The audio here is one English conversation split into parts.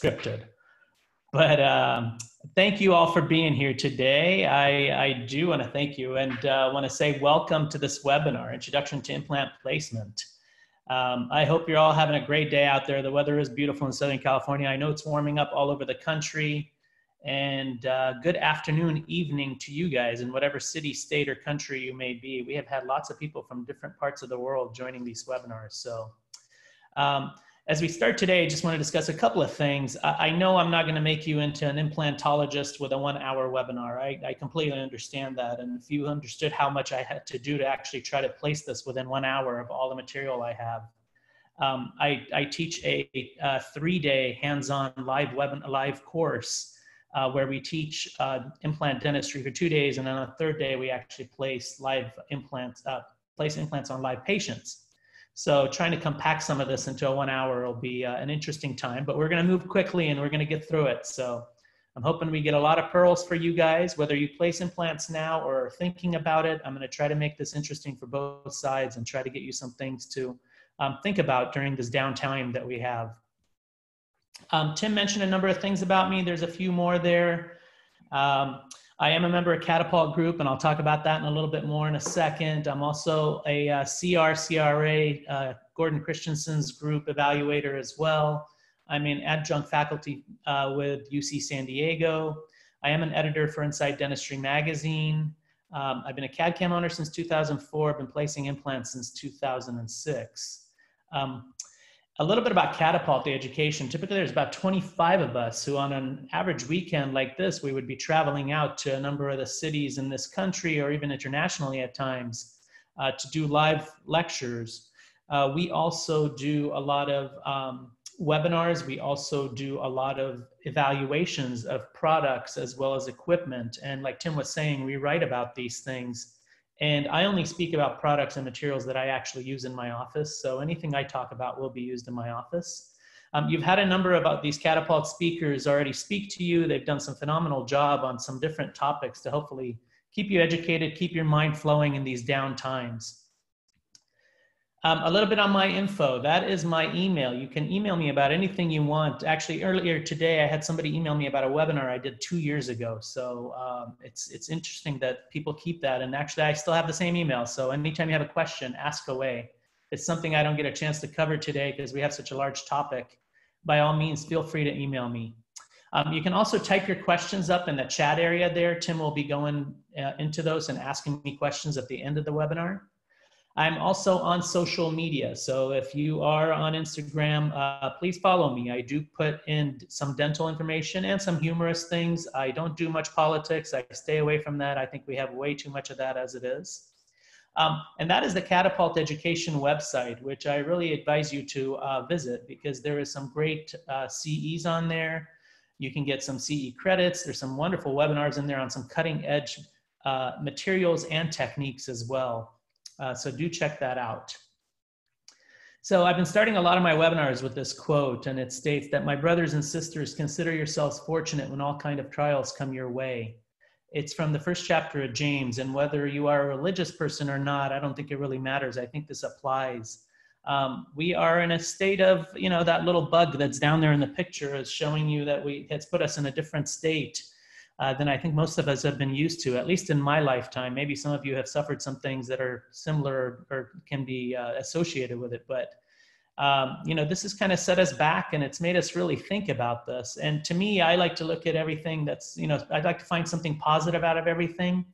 scripted. But um, thank you all for being here today. I, I do want to thank you and uh, want to say welcome to this webinar, Introduction to Implant Placement. Um, I hope you're all having a great day out there. The weather is beautiful in Southern California. I know it's warming up all over the country. And uh, good afternoon, evening to you guys in whatever city, state, or country you may be. We have had lots of people from different parts of the world joining these webinars. So um, as we start today, I just want to discuss a couple of things. I, I know I'm not going to make you into an implantologist with a one hour webinar. I, I, completely understand that. And if you understood how much I had to do to actually try to place this within one hour of all the material I have, um, I, I, teach a, a three day hands on live web, live course uh, where we teach uh, implant dentistry for two days. And then on the third day, we actually place live implants, uh, place implants on live patients. So trying to compact some of this into a one hour will be uh, an interesting time, but we're going to move quickly and we're going to get through it. So I'm hoping we get a lot of pearls for you guys, whether you place implants now or are thinking about it. I'm going to try to make this interesting for both sides and try to get you some things to um, think about during this downtime that we have. Um, Tim mentioned a number of things about me. There's a few more there. Um, I am a member of Catapult Group, and I'll talk about that in a little bit more in a second. I'm also a uh, CR, CRA, uh, Gordon Christensen's group evaluator as well. I'm an adjunct faculty uh, with UC San Diego. I am an editor for Inside Dentistry magazine. Um, I've been a CAD-CAM owner since 2004. I've been placing implants since 2006. Um, a little bit about catapult the education. Typically there's about 25 of us who on an average weekend like this we would be traveling out to a number of the cities in this country or even internationally at times uh, to do live lectures. Uh, we also do a lot of um, webinars. We also do a lot of evaluations of products as well as equipment. And like tim was saying we write about these things and I only speak about products and materials that I actually use in my office. So anything I talk about will be used in my office. Um, you've had a number of uh, these catapult speakers already speak to you. They've done some phenomenal job on some different topics to hopefully keep you educated, keep your mind flowing in these down times. Um, a little bit on my info. That is my email. You can email me about anything you want. Actually, earlier today, I had somebody email me about a webinar I did two years ago. So um, it's it's interesting that people keep that. And actually, I still have the same email. So anytime you have a question, ask away. It's something I don't get a chance to cover today because we have such a large topic. By all means, feel free to email me. Um, you can also type your questions up in the chat area there. Tim will be going uh, into those and asking me questions at the end of the webinar. I'm also on social media. So if you are on Instagram, uh, please follow me. I do put in some dental information and some humorous things. I don't do much politics. I stay away from that. I think we have way too much of that as it is. Um, and that is the Catapult Education website, which I really advise you to uh, visit because there is some great uh, CEs on there. You can get some CE credits. There's some wonderful webinars in there on some cutting edge uh, materials and techniques as well. Uh, so do check that out. So I've been starting a lot of my webinars with this quote, and it states that my brothers and sisters consider yourselves fortunate when all kind of trials come your way. It's from the first chapter of James, and whether you are a religious person or not, I don't think it really matters. I think this applies. Um, we are in a state of, you know, that little bug that's down there in the picture is showing you that we, it's put us in a different state uh, than I think most of us have been used to, at least in my lifetime. Maybe some of you have suffered some things that are similar or can be uh, associated with it, but um, you know, this has kind of set us back and it's made us really think about this. And to me, I like to look at everything that's, you know, I'd like to find something positive out of everything.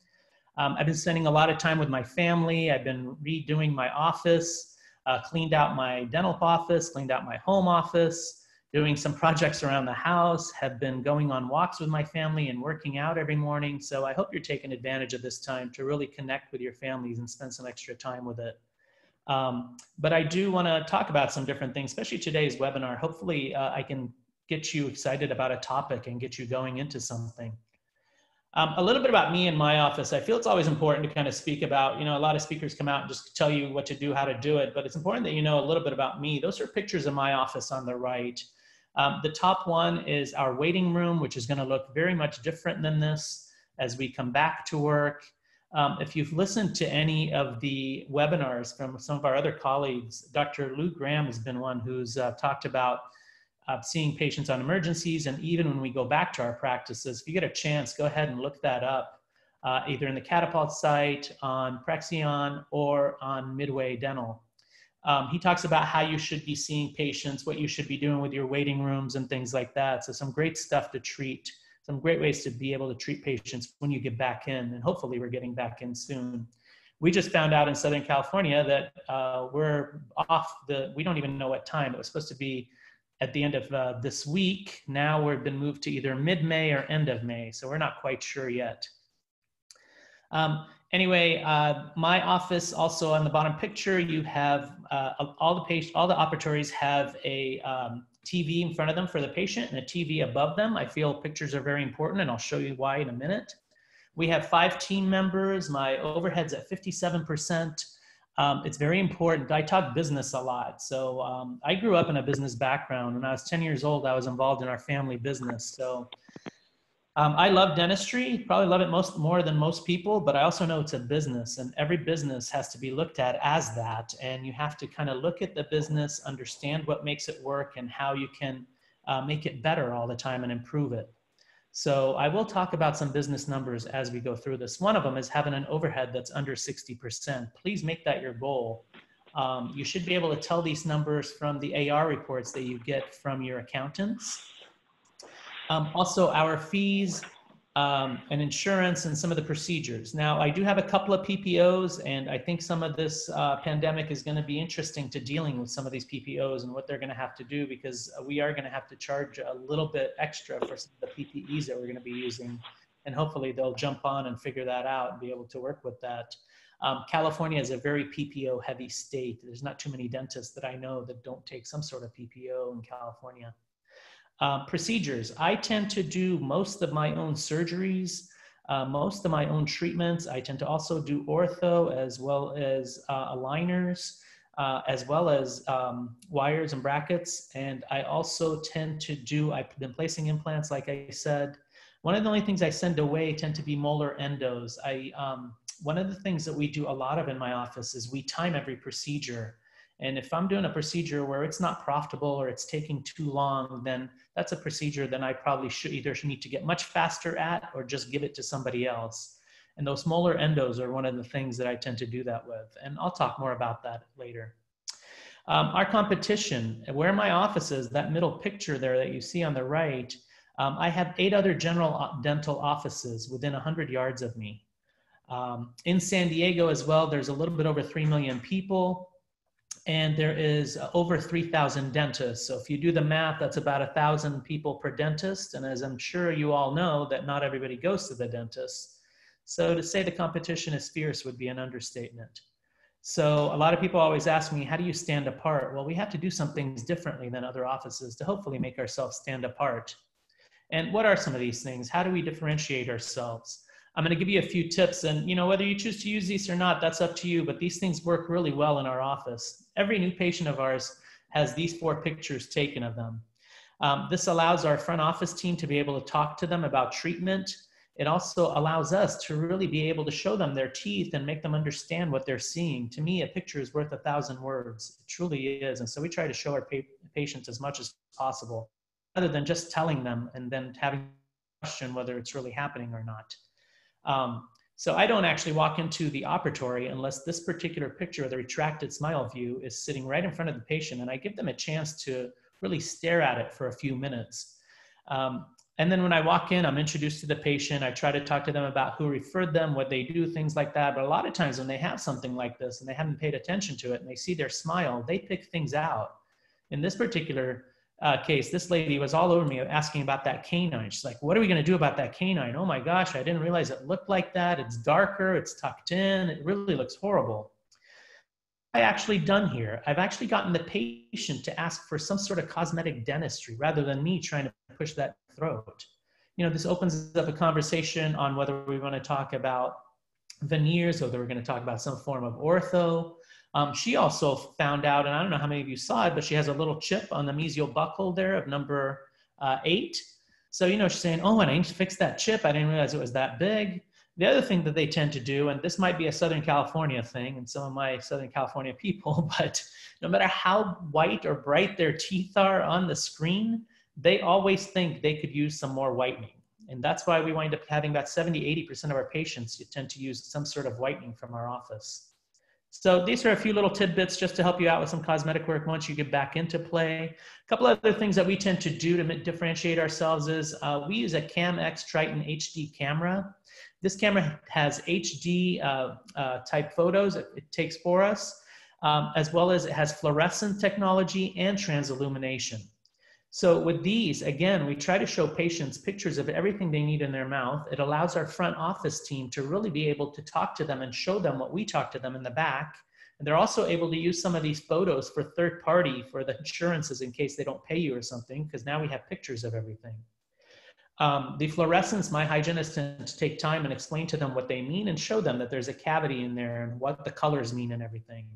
Um, I've been spending a lot of time with my family. I've been redoing my office, uh, cleaned out my dental office, cleaned out my home office doing some projects around the house, have been going on walks with my family and working out every morning. So I hope you're taking advantage of this time to really connect with your families and spend some extra time with it. Um, but I do want to talk about some different things, especially today's webinar. Hopefully, uh, I can get you excited about a topic and get you going into something. Um, a little bit about me and my office. I feel it's always important to kind of speak about, you know, a lot of speakers come out and just tell you what to do, how to do it, but it's important that you know a little bit about me. Those are pictures of my office on the right. Um, the top one is our waiting room, which is going to look very much different than this as we come back to work. Um, if you've listened to any of the webinars from some of our other colleagues, Dr. Lou Graham has been one who's uh, talked about uh, seeing patients on emergencies, and even when we go back to our practices, if you get a chance, go ahead and look that up, uh, either in the Catapult site, on Prexion, or on Midway Dental. Um, he talks about how you should be seeing patients, what you should be doing with your waiting rooms, and things like that. So, some great stuff to treat, some great ways to be able to treat patients when you get back in, and hopefully, we're getting back in soon. We just found out in Southern California that uh, we're off the, we don't even know what time. It was supposed to be at the end of uh, this week. Now we've been moved to either mid May or end of May, so we're not quite sure yet. Um, anyway, uh, my office also on the bottom picture, you have uh, all the patient, all the operatories have a um, TV in front of them for the patient and a TV above them. I feel pictures are very important, and I'll show you why in a minute. We have five team members. My overhead's at 57%. Um, it's very important. I talk business a lot. So um, I grew up in a business background. When I was 10 years old, I was involved in our family business. So um, I love dentistry, probably love it most more than most people, but I also know it's a business and every business has to be looked at as that. And you have to kind of look at the business, understand what makes it work and how you can uh, make it better all the time and improve it. So I will talk about some business numbers as we go through this. One of them is having an overhead that's under 60%. Please make that your goal. Um, you should be able to tell these numbers from the AR reports that you get from your accountants. Um, also, our fees um, and insurance and some of the procedures. Now, I do have a couple of PPOs, and I think some of this uh, pandemic is going to be interesting to dealing with some of these PPOs and what they're going to have to do because we are going to have to charge a little bit extra for some of the PPEs that we're going to be using. And hopefully, they'll jump on and figure that out and be able to work with that. Um, California is a very PPO heavy state. There's not too many dentists that I know that don't take some sort of PPO in California. Uh, procedures. I tend to do most of my own surgeries, uh, most of my own treatments. I tend to also do ortho as well as uh, aligners, uh, as well as um, wires and brackets. And I also tend to do, I've been placing implants, like I said. One of the only things I send away tend to be molar endos. I, um, one of the things that we do a lot of in my office is we time every procedure. And if I'm doing a procedure where it's not profitable or it's taking too long, then that's a procedure that I probably should either need to get much faster at or just give it to somebody else. And those molar endos are one of the things that I tend to do that with. And I'll talk more about that later. Um, our competition, where my office is, that middle picture there that you see on the right, um, I have eight other general dental offices within 100 yards of me. Um, in San Diego as well, there's a little bit over 3 million people and there is uh, over 3,000 dentists. So if you do the math, that's about a thousand people per dentist. And as I'm sure you all know, that not everybody goes to the dentist. So to say the competition is fierce would be an understatement. So a lot of people always ask me, how do you stand apart? Well, we have to do some things differently than other offices to hopefully make ourselves stand apart. And what are some of these things? How do we differentiate ourselves? I'm going to give you a few tips and you know whether you choose to use these or not that's up to you but these things work really well in our office. Every new patient of ours has these four pictures taken of them. Um, this allows our front office team to be able to talk to them about treatment. It also allows us to really be able to show them their teeth and make them understand what they're seeing. To me, a picture is worth a thousand words. It truly is. And so we try to show our pa patients as much as possible, rather than just telling them and then having question whether it's really happening or not. Um, so I don't actually walk into the operatory unless this particular picture of the retracted smile view is sitting right in front of the patient and I give them a chance to really stare at it for a few minutes. Um, and then when I walk in, I'm introduced to the patient. I try to talk to them about who referred them, what they do, things like that. But a lot of times when they have something like this and they haven't paid attention to it and they see their smile, they pick things out. In this particular uh, case, this lady was all over me asking about that canine. She's like, what are we going to do about that canine? Oh my gosh, I didn't realize it looked like that. It's darker, it's tucked in, it really looks horrible. I actually done here. I've actually gotten the patient to ask for some sort of cosmetic dentistry rather than me trying to push that throat. You know, this opens up a conversation on whether we want to talk about veneers, whether we're going to talk about some form of ortho, um, she also found out, and I don't know how many of you saw it, but she has a little chip on the mesial buccal there of number uh, eight. So, you know, she's saying, oh, and I need to fix that chip. I didn't realize it was that big. The other thing that they tend to do, and this might be a Southern California thing, and some of my Southern California people, but no matter how white or bright their teeth are on the screen, they always think they could use some more whitening. And that's why we wind up having about 70, 80% of our patients tend to use some sort of whitening from our office. So these are a few little tidbits just to help you out with some cosmetic work once you get back into play. A couple other things that we tend to do to differentiate ourselves is uh, we use a CamX Triton HD camera. This camera has HD uh, uh, type photos it, it, takes for us, um, as well as it has fluorescent technology and transillumination. So with these, again, we try to show patients pictures of everything they need in their mouth. It allows our front office team to really be able to talk to them and show them what we talk to them in the back. And they're also able to use some of these photos for third party for the insurances in case they don't pay you or something, because now we have pictures of everything. Um, the fluorescence, my hygienist tend to take time and explain to them what they mean and show them that there's a cavity in there and what the colors mean and everything.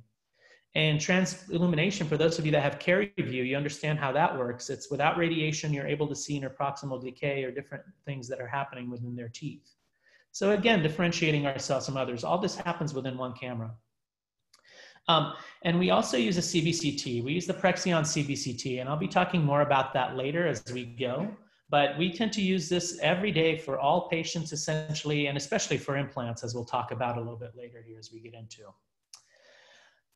And trans illumination, for those of you that have CariVu, you understand how that works. It's without radiation, you're able to see interproximal decay or different things that are happening within their teeth. So again, differentiating ourselves from others. All this happens within one camera. Um, and we also use a CBCT. We use the Prexion CBCT, and I'll be talking more about that later as we go. But we tend to use this every day for all patients essentially, and especially for implants, as we'll talk about a little bit later here as we get into.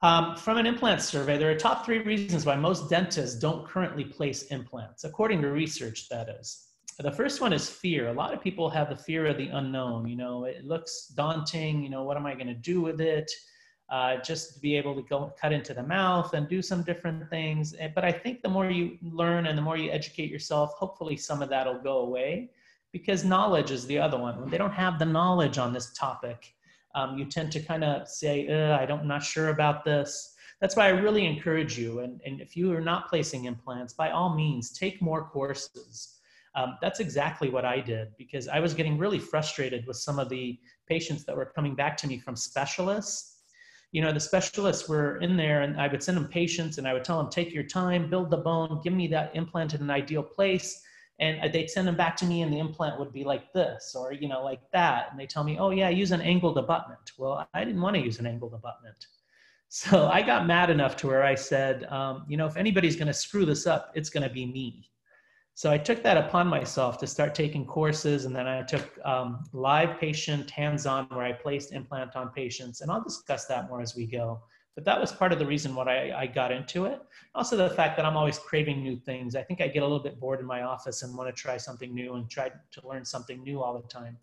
Um, from an implant survey, there are top three reasons why most dentists don't currently place implants, according to research, that is. The first one is fear. A lot of people have the fear of the unknown. You know, it looks daunting. You know, what am I going to do with it? Uh, just to be able to go cut into the mouth and do some different things. But I think the more you learn and the more you educate yourself, hopefully some of that will go away because knowledge is the other one. When they don't have the knowledge on this topic, um, you tend to kind of say, I don't, I'm not sure about this. That's why I really encourage you. And, and if you are not placing implants, by all means, take more courses. Um, that's exactly what I did because I was getting really frustrated with some of the patients that were coming back to me from specialists. You know, the specialists were in there and I would send them patients and I would tell them, take your time, build the bone, give me that implant in an ideal place and they'd send them back to me and the implant would be like this or you know like that. And they tell me oh yeah use an angled abutment. Well i didn't want to use an angled abutment. So i got mad enough to where i said um, you know if anybody's going to screw this up it's going to be me. So i took that upon myself to start taking courses and then i took um, live patient hands-on where i placed implant on patients and i'll discuss that more as we go but that was part of the reason why I, I, got into it. Also, the fact that I'm always craving new things. I think I get a little bit bored in my office and want to try something new and try to learn something new all the time.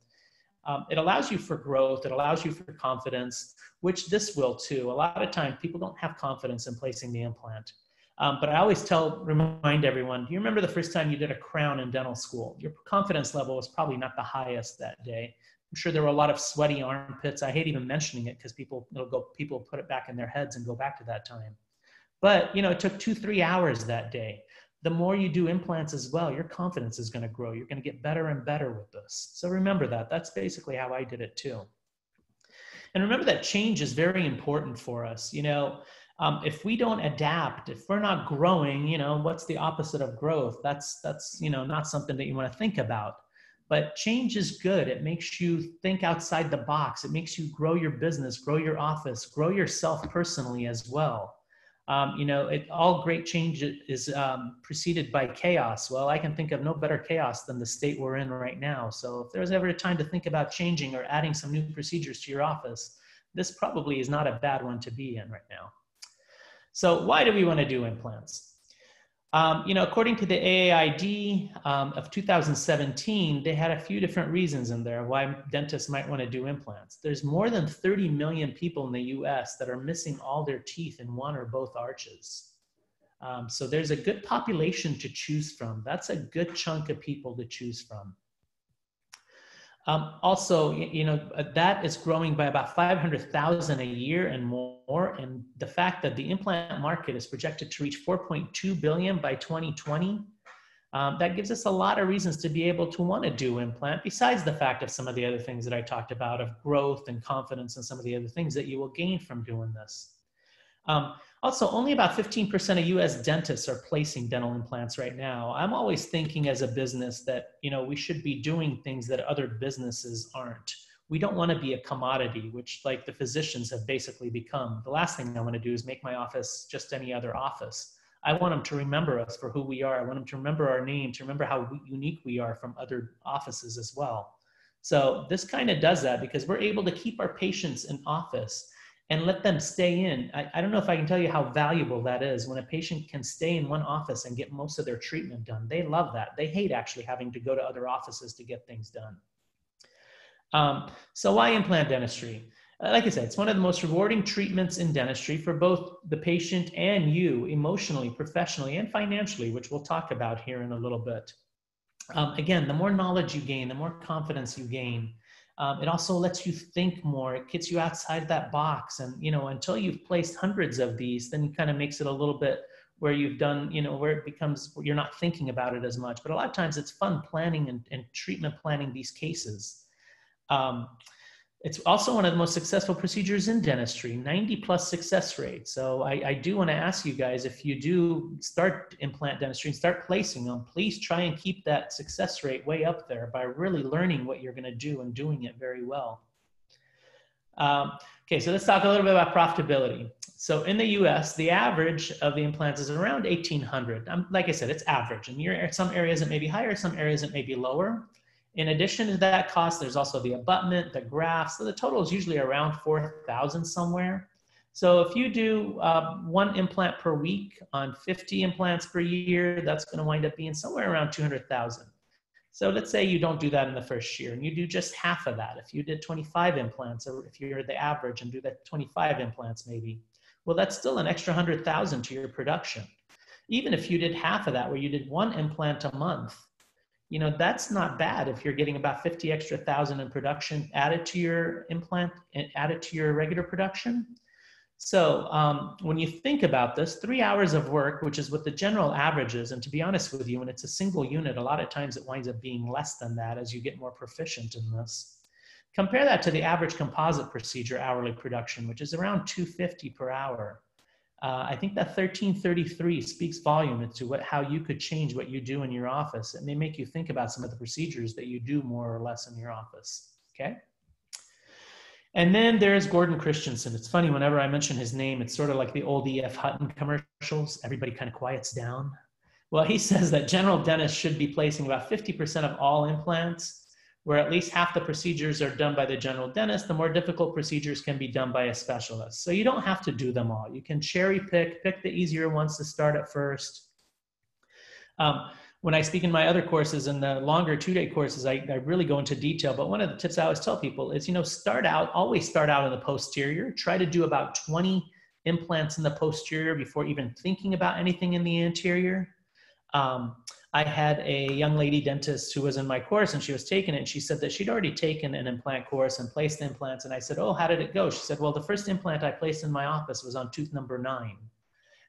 Um, it allows you for growth. It allows you for confidence, which this will too. A lot of times, people don't have confidence in placing the implant. Um, but I always tell, remind everyone, do you remember the first time you did a crown in dental school? Your confidence level was probably not the highest that day. I'm sure there were a lot of sweaty armpits. I hate even mentioning it because people it'll go people put it back in their heads and go back to that time. But you know, it took two, three hours that day. The more you do implants as well, your confidence is going to grow. You're going to get better and better with this. So remember that. That's basically how I did it too. And remember that change is very important for us. You know, um, if we don't adapt, if we're not growing, you know, what's the opposite of growth? That's that's you know not something that you want to think about. But change is good. It makes you think outside the box. It makes you grow your business, grow your office, grow yourself personally as well. Um, you know, it, all great change is um, preceded by chaos. Well, I can think of no better chaos than the state we're in right now. So if there's ever a time to think about changing or adding some new procedures to your office, this probably is not a bad one to be in right now. So why do we want to do implants? Um, you know, according to the AAID um, of 2017, they had a few different reasons in there why dentists might want to do implants. There's more than 30 million people in the US that are missing all their teeth in one or both arches. Um, so there's a good population to choose from. That's a good chunk of people to choose from. Um, also, you know, uh, that is growing by about 500,000 a year and more. And the fact that the implant market is projected to reach 4.2 billion by 2020, um, that gives us a lot of reasons to be able to want to do implant, besides the fact of some of the other things that I talked about of growth and confidence and some of the other things that you will gain from doing this. Um, also, only about 15% of US dentists are placing dental implants right now. I'm always thinking as a business that, you know, we should be doing things that other businesses aren't. we don't want to be a commodity, which like the physicians have basically become. The last thing I want to do is make my office just any other office. I want them to remember us for who we are. I want them to remember our name, to remember how unique we are from other offices as well. So this kind of does that because we're able to keep our patients in office and let them stay in. I, I, don't know if I can tell you how valuable that is when a patient can stay in one office and get most of their treatment done. They love that. They hate actually having to go to other offices to get things done. Um, so why implant dentistry? Uh, like I said, it's one of the most rewarding treatments in dentistry for both the patient and you emotionally, professionally, and financially, which we'll talk about here in a little bit. Um, again, the more knowledge you gain, the more confidence you gain, um, it also lets you think more. It gets you outside that box. And, you know, until you've placed hundreds of these, then kind of makes it a little bit where you've done, you know, where it becomes, you're not thinking about it as much. But a lot of times it's fun planning and, and treatment planning these cases. Um, it's also one of the most successful procedures in dentistry, 90 plus success rate. So I, I do want to ask you guys, if you do start implant dentistry and start placing them, please try and keep that success rate way up there by really learning what you're going to do and doing it very well. Um, okay, so let's talk a little bit about profitability. So in the US, the average of the implants is around 1800. Um, like I said, it's average. Your, some areas it may be higher, some areas it may be lower. In addition to that cost, there's also the abutment, the grafts. So the total is usually around 4,000 somewhere. So if you do uh, one implant per week on 50 implants per year, that's going to wind up being somewhere around 200,000. So let's say you don't do that in the first year and you do just half of that. If you did 25 implants, or if you're the average and do that 25 implants maybe, well, that's still an extra 100,000 to your production. Even if you did half of that, where you did one implant a month, you know that's not bad if you're getting about 50 extra thousand in production added to your implant and added to your regular production. So um, when you think about this three hours of work which is what the general average is and to be honest with you when it's a single unit a lot of times it winds up being less than that as you get more proficient in this. Compare that to the average composite procedure hourly production which is around 250 per hour uh, I think that 1333 speaks volume into what, how you could change what you do in your office. It may make you think about some of the procedures that you do more or less in your office. Okay. And then there's Gordon Christensen. It's funny, whenever I mention his name, it's sort of like the old E.F. Hutton commercials. Everybody kind of quiets down. Well, he says that general dentists should be placing about 50% of all implants where at least half the procedures are done by the general dentist, the more difficult procedures can be done by a specialist. So you don't have to do them all. You can cherry pick, pick the easier ones to start at first. Um, when I speak in my other courses and the longer two-day courses, I, I really go into detail. But one of the tips I always tell people is, you know, start out, always start out in the posterior. Try to do about 20 implants in the posterior before even thinking about anything in the anterior. Um, I had a young lady dentist who was in my course and she was taking it and she said that she'd already taken an implant course and placed implants. And I said, Oh, how did it go? She said, Well, the first implant I placed in my office was on tooth number nine.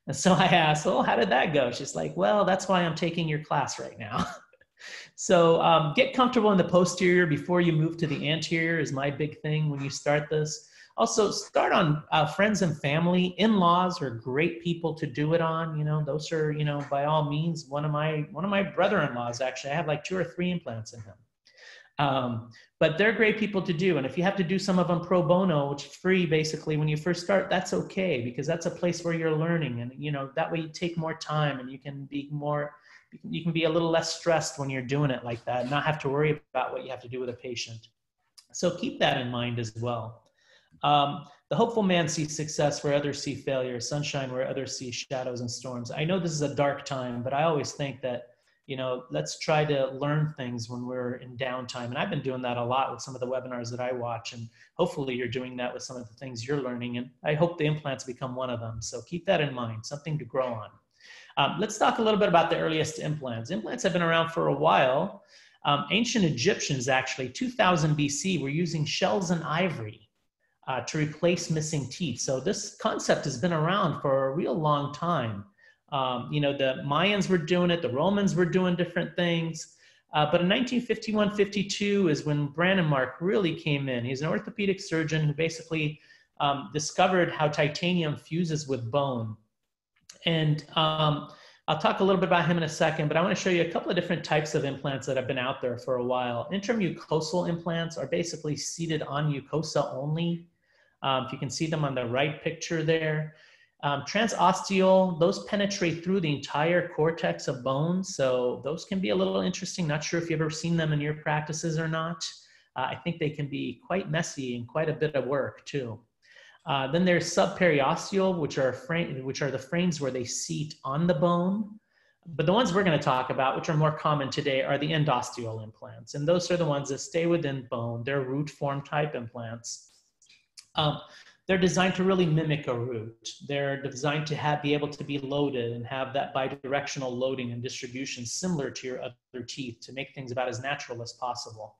And so I asked, Oh, how did that go? She's like, Well, that's why I'm taking your class right now. so um, get comfortable in the posterior before you move to the anterior, is my big thing when you start this. Also, start on uh, friends and family. In-laws are great people to do it on. You know, those are you know by all means. One of my one of my brother-in-laws actually, I have like two or three implants in him. Um, but they're great people to do. And if you have to do some of them pro bono, which is free basically when you first start, that's okay because that's a place where you're learning. And, you know, that way you take more time and you can be more, you can be a little less stressed when you're doing it like that, not have to worry about what you have to do with a patient. So keep that in mind as well. Um, the hopeful man sees success where others see failure, sunshine where others see shadows and storms. I know this is a dark time, but I always think that, you know, let's try to learn things when we're in downtime. And I've been doing that a lot with some of the webinars that I watch. And hopefully you're doing that with some of the things you're learning. And I hope the implants become one of them. So keep that in mind, something to grow on. Um, let's talk a little bit about the earliest implants. Implants have been around for a while. Um, ancient Egyptians, actually, 2000 BC, were using shells and ivory uh, to replace missing teeth. So this concept has been around for a real long time. Um, you know, the Mayans were doing it, the Romans were doing different things. Uh, but in 1951 52 is when Brånemark really came in. He's an orthopedic surgeon who basically um, discovered how titanium fuses with bone. And um, I'll talk a little bit about him in a second, but I want to show you a couple of different types of implants that have been out there for a while. Intramucosal implants are basically seated on mucosa only. Um, if you can see them on the right picture there. Um, transosteal, those penetrate through the entire cortex of bone. So those can be a little interesting. Not sure if you've ever seen them in your practices or not. Uh, I think they can be quite messy and quite a bit of work too. Uh, then there's subperiosteal, which are which are the frames where they seat on the bone. But the ones we're going to talk about, which are more common today, are the endosteal implants, and those are the ones that stay within bone. They're root form type implants. Um, they're designed to really mimic a root. They're designed to have, be able to be loaded and have that bidirectional loading and distribution similar to your other teeth to make things about as natural as possible.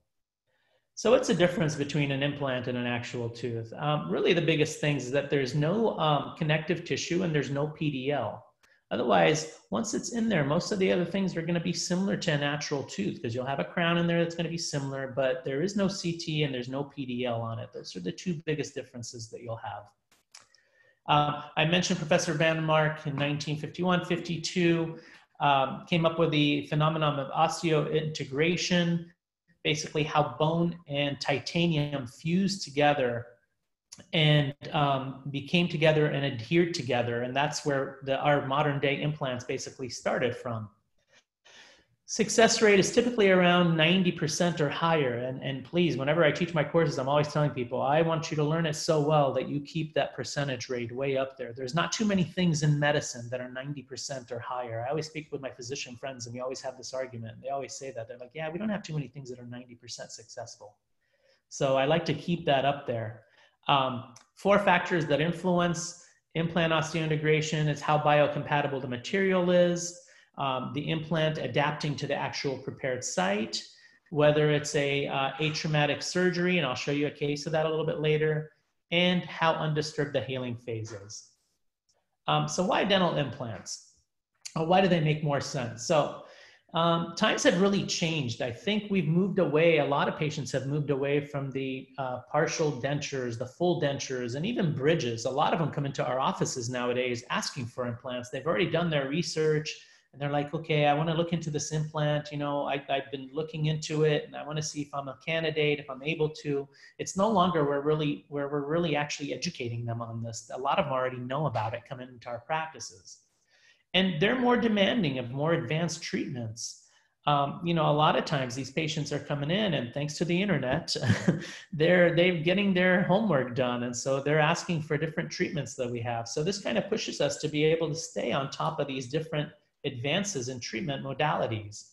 So what's the difference between an implant and an actual tooth? Um, really the biggest things is that there's no um, connective tissue and there's no PDL. Otherwise, once it's in there, most of the other things are going to be similar to a natural tooth because you'll have a crown in there that's going to be similar, but there is no CT and there's no PDL on it. Those are the two biggest differences that you'll have. Um, I mentioned Professor Brånemark in 1951, 52, um, came up with the phenomenon of osseointegration, basically how bone and titanium fuse together and um, became together and adhered together. And that's where the, our modern day implants basically started from. Success rate is typically around 90% or higher. And, and please, whenever I teach my courses, I'm always telling people, I want you to learn it so well that you keep that percentage rate way up there. There's not too many things in medicine that are 90% or higher. I always speak with my physician friends and we always have this argument. They always say that. They're like, yeah, we don't have too many things that are 90% successful. So I like to keep that up there. Um, four factors that influence implant osseointegration is how biocompatible the material is, um, the implant adapting to the actual prepared site, whether it's a uh, atraumatic surgery, and I'll show you a case of that a little bit later, and how undisturbed the healing phase is. Um, so why dental implants? why do they make more sense? So um, times have really changed. I think we've moved away, a lot of patients have moved away from the uh, partial dentures, the full dentures, and even bridges. A lot of them come into our offices nowadays asking for implants. They've already done their research and they're like, okay, I want to look into this implant. You know, I, have been looking into it and I want to see if I'm a candidate, if I'm able to. It's no longer where really where we're really actually educating them on this. A lot of them already know about it coming into our practices and they're more demanding of more advanced treatments. Um, you know, a lot of times these patients are coming in, and thanks to the internet, they're they're getting their homework done, and so they're asking for different treatments that we have. So this kind of pushes us to be able to stay on top of these different advances in treatment modalities.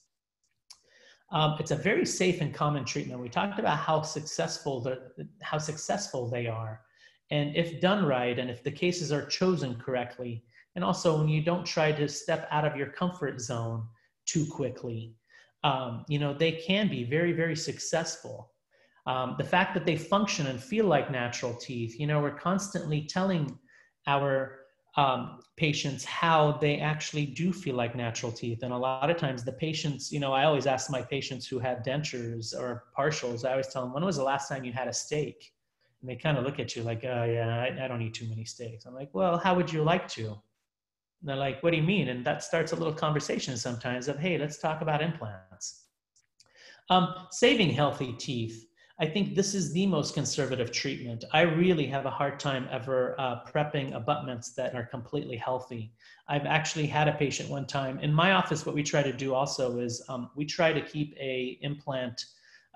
Um, it's a very safe and common treatment. We talked about how successful the, how successful they are, and if done right, and if the cases are chosen correctly, and also when you don't try to step out of your comfort zone too quickly um, you know they can be very very successful. Um, the fact that they function and feel like natural teeth you know we're constantly telling our um, patients how they actually do feel like natural teeth. And a lot of times the patients you know i always ask my patients who have dentures or partials i always tell them when was the last time you had a steak? And they kind of look at you like oh yeah I, I don't eat too many steaks. I'm like well how would you like to and they're like, what do you mean? And that starts a little conversation sometimes of, hey, let's talk about implants. Um, saving healthy teeth. I think this is the most conservative treatment. I really have a hard time ever uh, prepping abutments that are completely healthy. I've actually had a patient one time in my office. What we try to do also is um, we try to keep a implant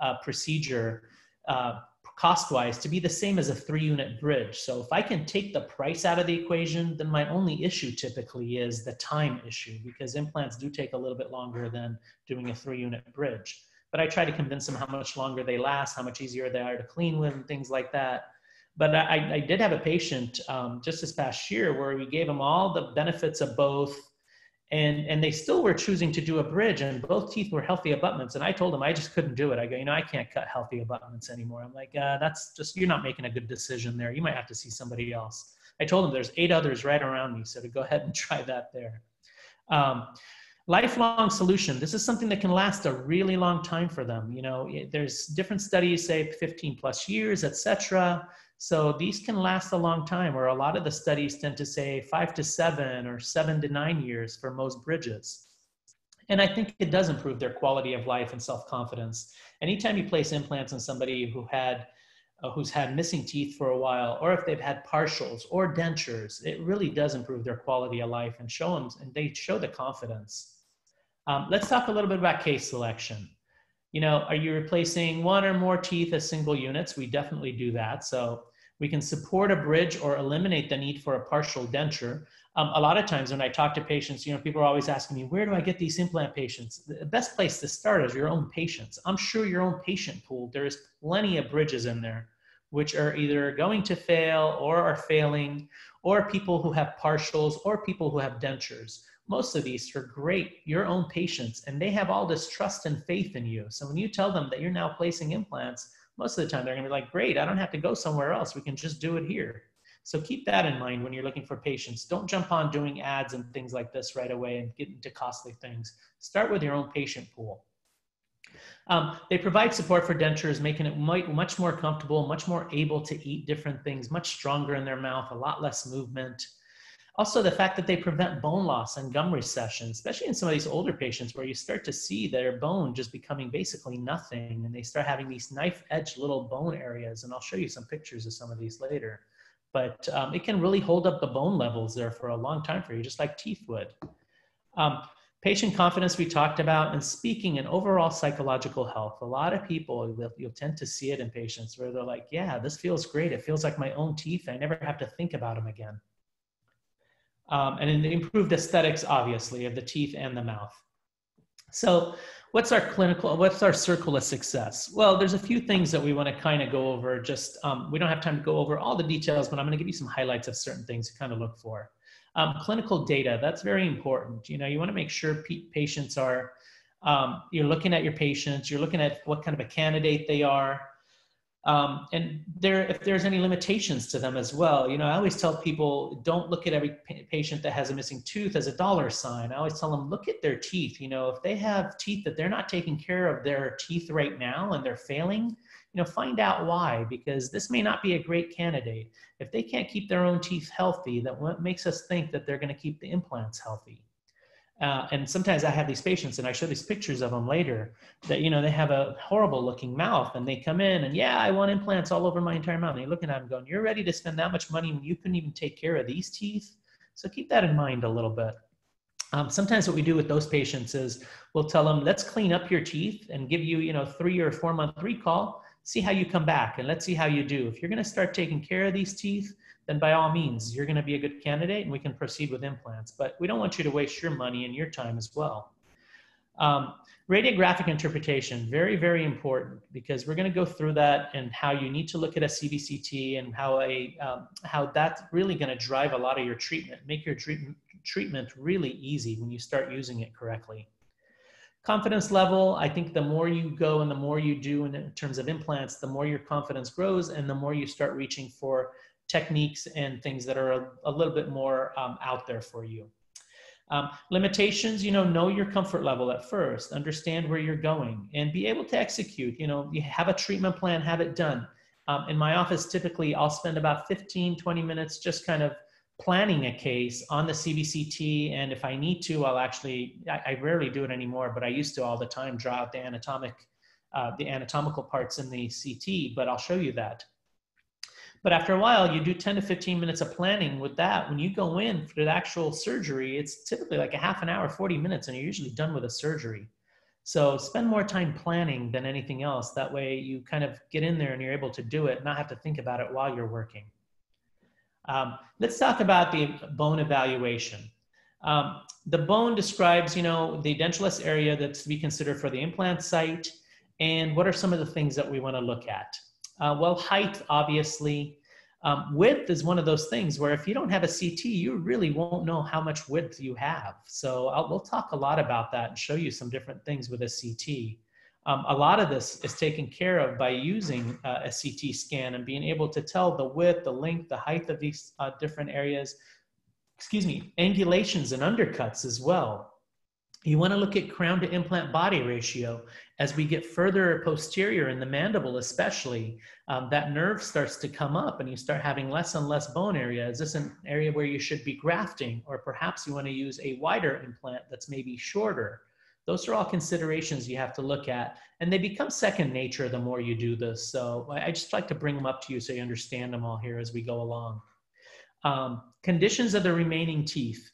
uh, procedure uh, cost wise to be the same as a three unit bridge. So if I can take the price out of the equation, then my only issue typically is the time issue because implants do take a little bit longer than doing a three unit bridge. But I try to convince them how much longer they last, how much easier they are to clean with, and things like that. But I, I did have a patient um, just this past year where we gave them all the benefits of both and and they still were choosing to do a bridge and both teeth were healthy abutments. And i told them i just couldn't do it. I go you know i can't cut healthy abutments anymore. I'm like uh, that's just you're not making a good decision there. You might have to see somebody else. I told them there's eight others right around me so to go ahead and try that there. Um, lifelong solution. This is something that can last a really long time for them. You know there's different studies say 15 plus years etc So these can last a long time, or a lot of the studies tend to say five to seven or seven to nine years for most bridges. And I think it does improve their quality of life and self confidence. Anytime you place implants on somebody who had uh, who's had missing teeth for a while, or if they've had partials or dentures, it really does improve their quality of life and show them, and they show the confidence. Um, let's talk a little bit about case selection. You know, are you replacing one or more teeth as single units? We definitely do that. So we can support a bridge or eliminate the need for a partial denture. Um, a lot of times when I talk to patients, you know, people are always asking me, where do I get these implant patients? The best place to start is your own patients. I'm sure your own patient pool, there's plenty of bridges in there, which are either going to fail or are failing, or people who have partials or people who have dentures. Most of these are great, your own patients, and they have all this trust and faith in you. So when you tell them that you're now placing implants, most of the time they're gonna be like, great, I don't have to go somewhere else. We can just do it here. So keep that in mind when you're looking for patients. Don't jump on doing ads and things like this right away and get into costly things. Start with your own patient pool. Um, they provide support for dentures, making it much more comfortable, much more able to eat different things, much stronger in their mouth, a lot less movement. Also, the fact that they prevent bone loss and gum recession, especially in some of these older patients where you start to see their bone just becoming basically nothing and they start having these knife edge little bone areas. And I'll show you some pictures of some of these later but um, it can really hold up the bone levels there for a long time for you, just like teeth would. Um, patient confidence we talked about, and speaking and overall psychological health. A lot of people, you'll tend to see it in patients where they're like, yeah, this feels great. It feels like my own teeth. I never have to think about them again. Um, and improved aesthetics, obviously, of the teeth and the mouth. So what's our clinical what's our circle of success? Well there's a few things that we want to kind of go over just um, we don't have time to go over all the details but i'm going to give you some highlights of certain things to kind of look for. Um, clinical data that's very important. You know you want to make sure patients are um, you're looking at your patients you're looking at what kind of a candidate they are um, and there, if there's any limitations to them as well, you know, I always tell people don't look at every patient that has a missing tooth as a dollar sign. I always tell them look at their teeth. You know, if they have teeth that they're not taking care of their teeth right now and they're failing, you know, find out why because this may not be a great candidate. If they can't keep their own teeth healthy, that what makes us think that they're going to keep the implants healthy. Uh, and sometimes I have these patients and I show these pictures of them later that, you know, they have a horrible looking mouth and they come in and yeah, I want implants all over my entire mouth. And you're looking at them going, you're ready to spend that much money when you couldn't even take care of these teeth. So keep that in mind a little bit. Um, sometimes what we do with those patients is we'll tell them, let's clean up your teeth and give you, you know, three or four month recall, see how you come back and let's see how you do. If you're going to start taking care of these teeth, then by all means, you're going to be a good candidate and we can proceed with implants. But we don't want you to waste your money and your time as well. Um, radiographic interpretation, very, very important because we're going to go through that and how you need to look at a CBCT and how, a, um, how that's really going to drive a lot of your treatment, make your treatment, treatment really easy when you start using it correctly. Confidence level, I think the more you go and the more you do in terms of implants, the more your confidence grows and the more you start reaching for techniques and things that are a, a little bit more um, out there for you. Um, limitations, you know, know your comfort level at first, understand where you're going, and be able to execute. You know, you have a treatment plan, have it done. Um, in my office, typically I'll spend about 15, 20 minutes just kind of planning a case on the CBCT. And if I need to, I'll actually, I, I rarely do it anymore, but I used to all the time draw out the anatomic, uh, the anatomical parts in the CT, but I'll show you that. But after a while, you do 10 to 15 minutes of planning with that. When you go in for the actual surgery, it's typically like a half an hour, 40 minutes, and you're usually done with a surgery. So spend more time planning than anything else. That way you kind of get in there and you're able to do it, not have to think about it while you're working. Um, let's talk about the bone evaluation. Um, the bone describes, you know, the edentulous area that's to be considered for the implant site, and what are some of the things that we want to look at. Uh, well, height, obviously. Um, width is one of those things where if you don't have a CT, you really won't know how much width you have. So I'll, we'll talk a lot about that and show you some different things with a CT. Um, a lot of this is taken care of by using uh, a CT scan and being able to tell the width, the length, the height of these uh, different areas, excuse me, angulations and undercuts as well. You want to look at crown to implant body ratio. As we get further posterior in the mandible, especially, um, that nerve starts to come up and you start having less and less bone area. Is this an area where you should be grafting? Or perhaps you want to use a wider implant that's maybe shorter. Those are all considerations you have to look at, and they become second nature the more you do this. So I just like to bring them up to you so you understand them all here as we go along. Um, conditions of the remaining teeth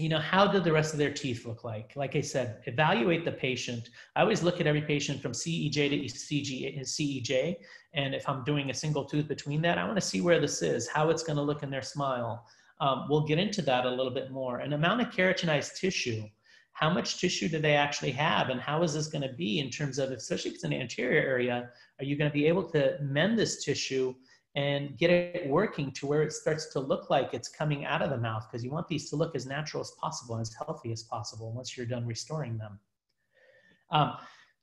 you know, how did the rest of their teeth look like? Like I said, evaluate the patient. I always look at every patient from CEJ to CG, CEJ. And if I'm doing a single tooth between that, I want to see where this is, how it's going to look in their smile. Um, we'll get into that a little bit more. An amount of keratinized tissue. How much tissue do they actually have? And how is this going to be in terms of, especially if it's an anterior area, are you going to be able to mend this tissue and get it working to where it starts to look like it's coming out of the mouth because you want these to look as natural as possible and as healthy as possible once you're done restoring them. Um,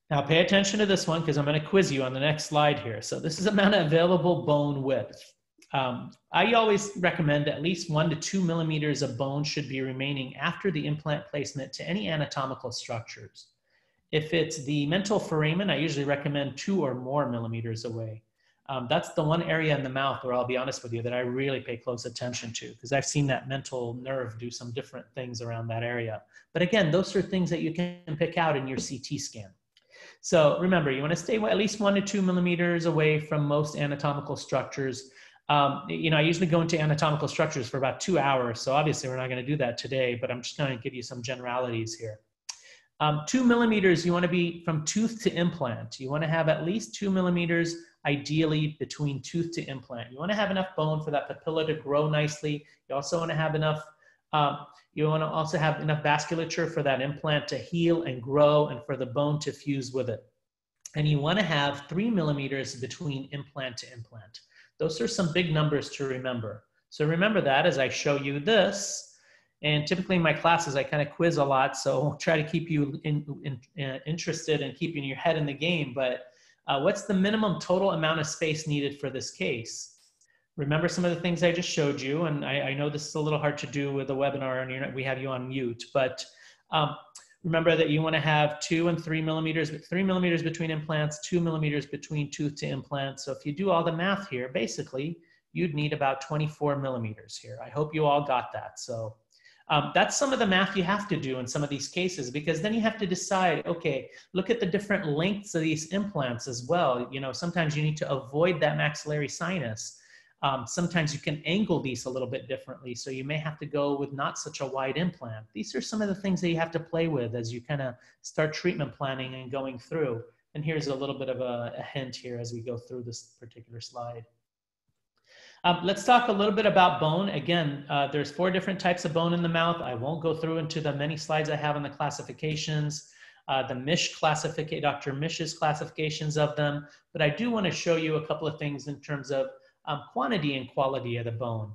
now pay attention to this one because I'm going to quiz you on the next slide here. So this is amount of available bone width. Um, I always recommend at least one to two millimeters of bone should be remaining after the implant placement to any anatomical structures. If it's the mental foramen, I usually recommend two or more millimeters away um, that's the one area in the mouth where I'll be honest with you that I really pay close attention to because I've seen that mental nerve do some different things around that area. But again, those are things that you can pick out in your CT scan. So remember, you want to stay at least one to two millimeters away from most anatomical structures. Um, you know, I usually go into anatomical structures for about two hours. So obviously we're not going to do that today, but I'm just going to give you some generalities here. Um, two millimeters, you want to be from tooth to implant. You want to have at least two millimeters ideally between tooth to implant. You want to have enough bone for that papilla to grow nicely. You also want to have enough, um, you want to also have enough vasculature for that implant to heal and grow and for the bone to fuse with it. And you want to have three millimeters between implant to implant. Those are some big numbers to remember. So remember that as I show you this. And typically in my classes, I kind of quiz a lot. So try to keep you in, in, uh, interested and keeping your head in the game. But uh, what's the minimum total amount of space needed for this case? Remember some of the things I just showed you, and I, I know this is a little hard to do with a webinar and we have you on mute, but um, remember that you wanna have two and three millimeters, three millimeters between implants, two millimeters between tooth to implant. So if you do all the math here, basically, you'd need about 24 millimeters here. I hope you all got that. So um, that's some of the math you have to do in some of these cases because then you have to decide, okay, look at the different lengths of these implants as well. You know, sometimes you need to avoid that maxillary sinus. Um, sometimes you can angle these a little bit differently. So you may have to go with not such a wide implant. These are some of the things that you have to play with as you kind of start treatment planning and going through. And here's a little bit of a, a hint here as we go through this particular slide. Um, let's talk a little bit about bone. Again, uh, there's four different types of bone in the mouth. I won't go through into the many slides I have on the classifications, uh, the Misch classification, Dr. Misch's classifications of them, but I do want to show you a couple of things in terms of um, quantity and quality of the bone.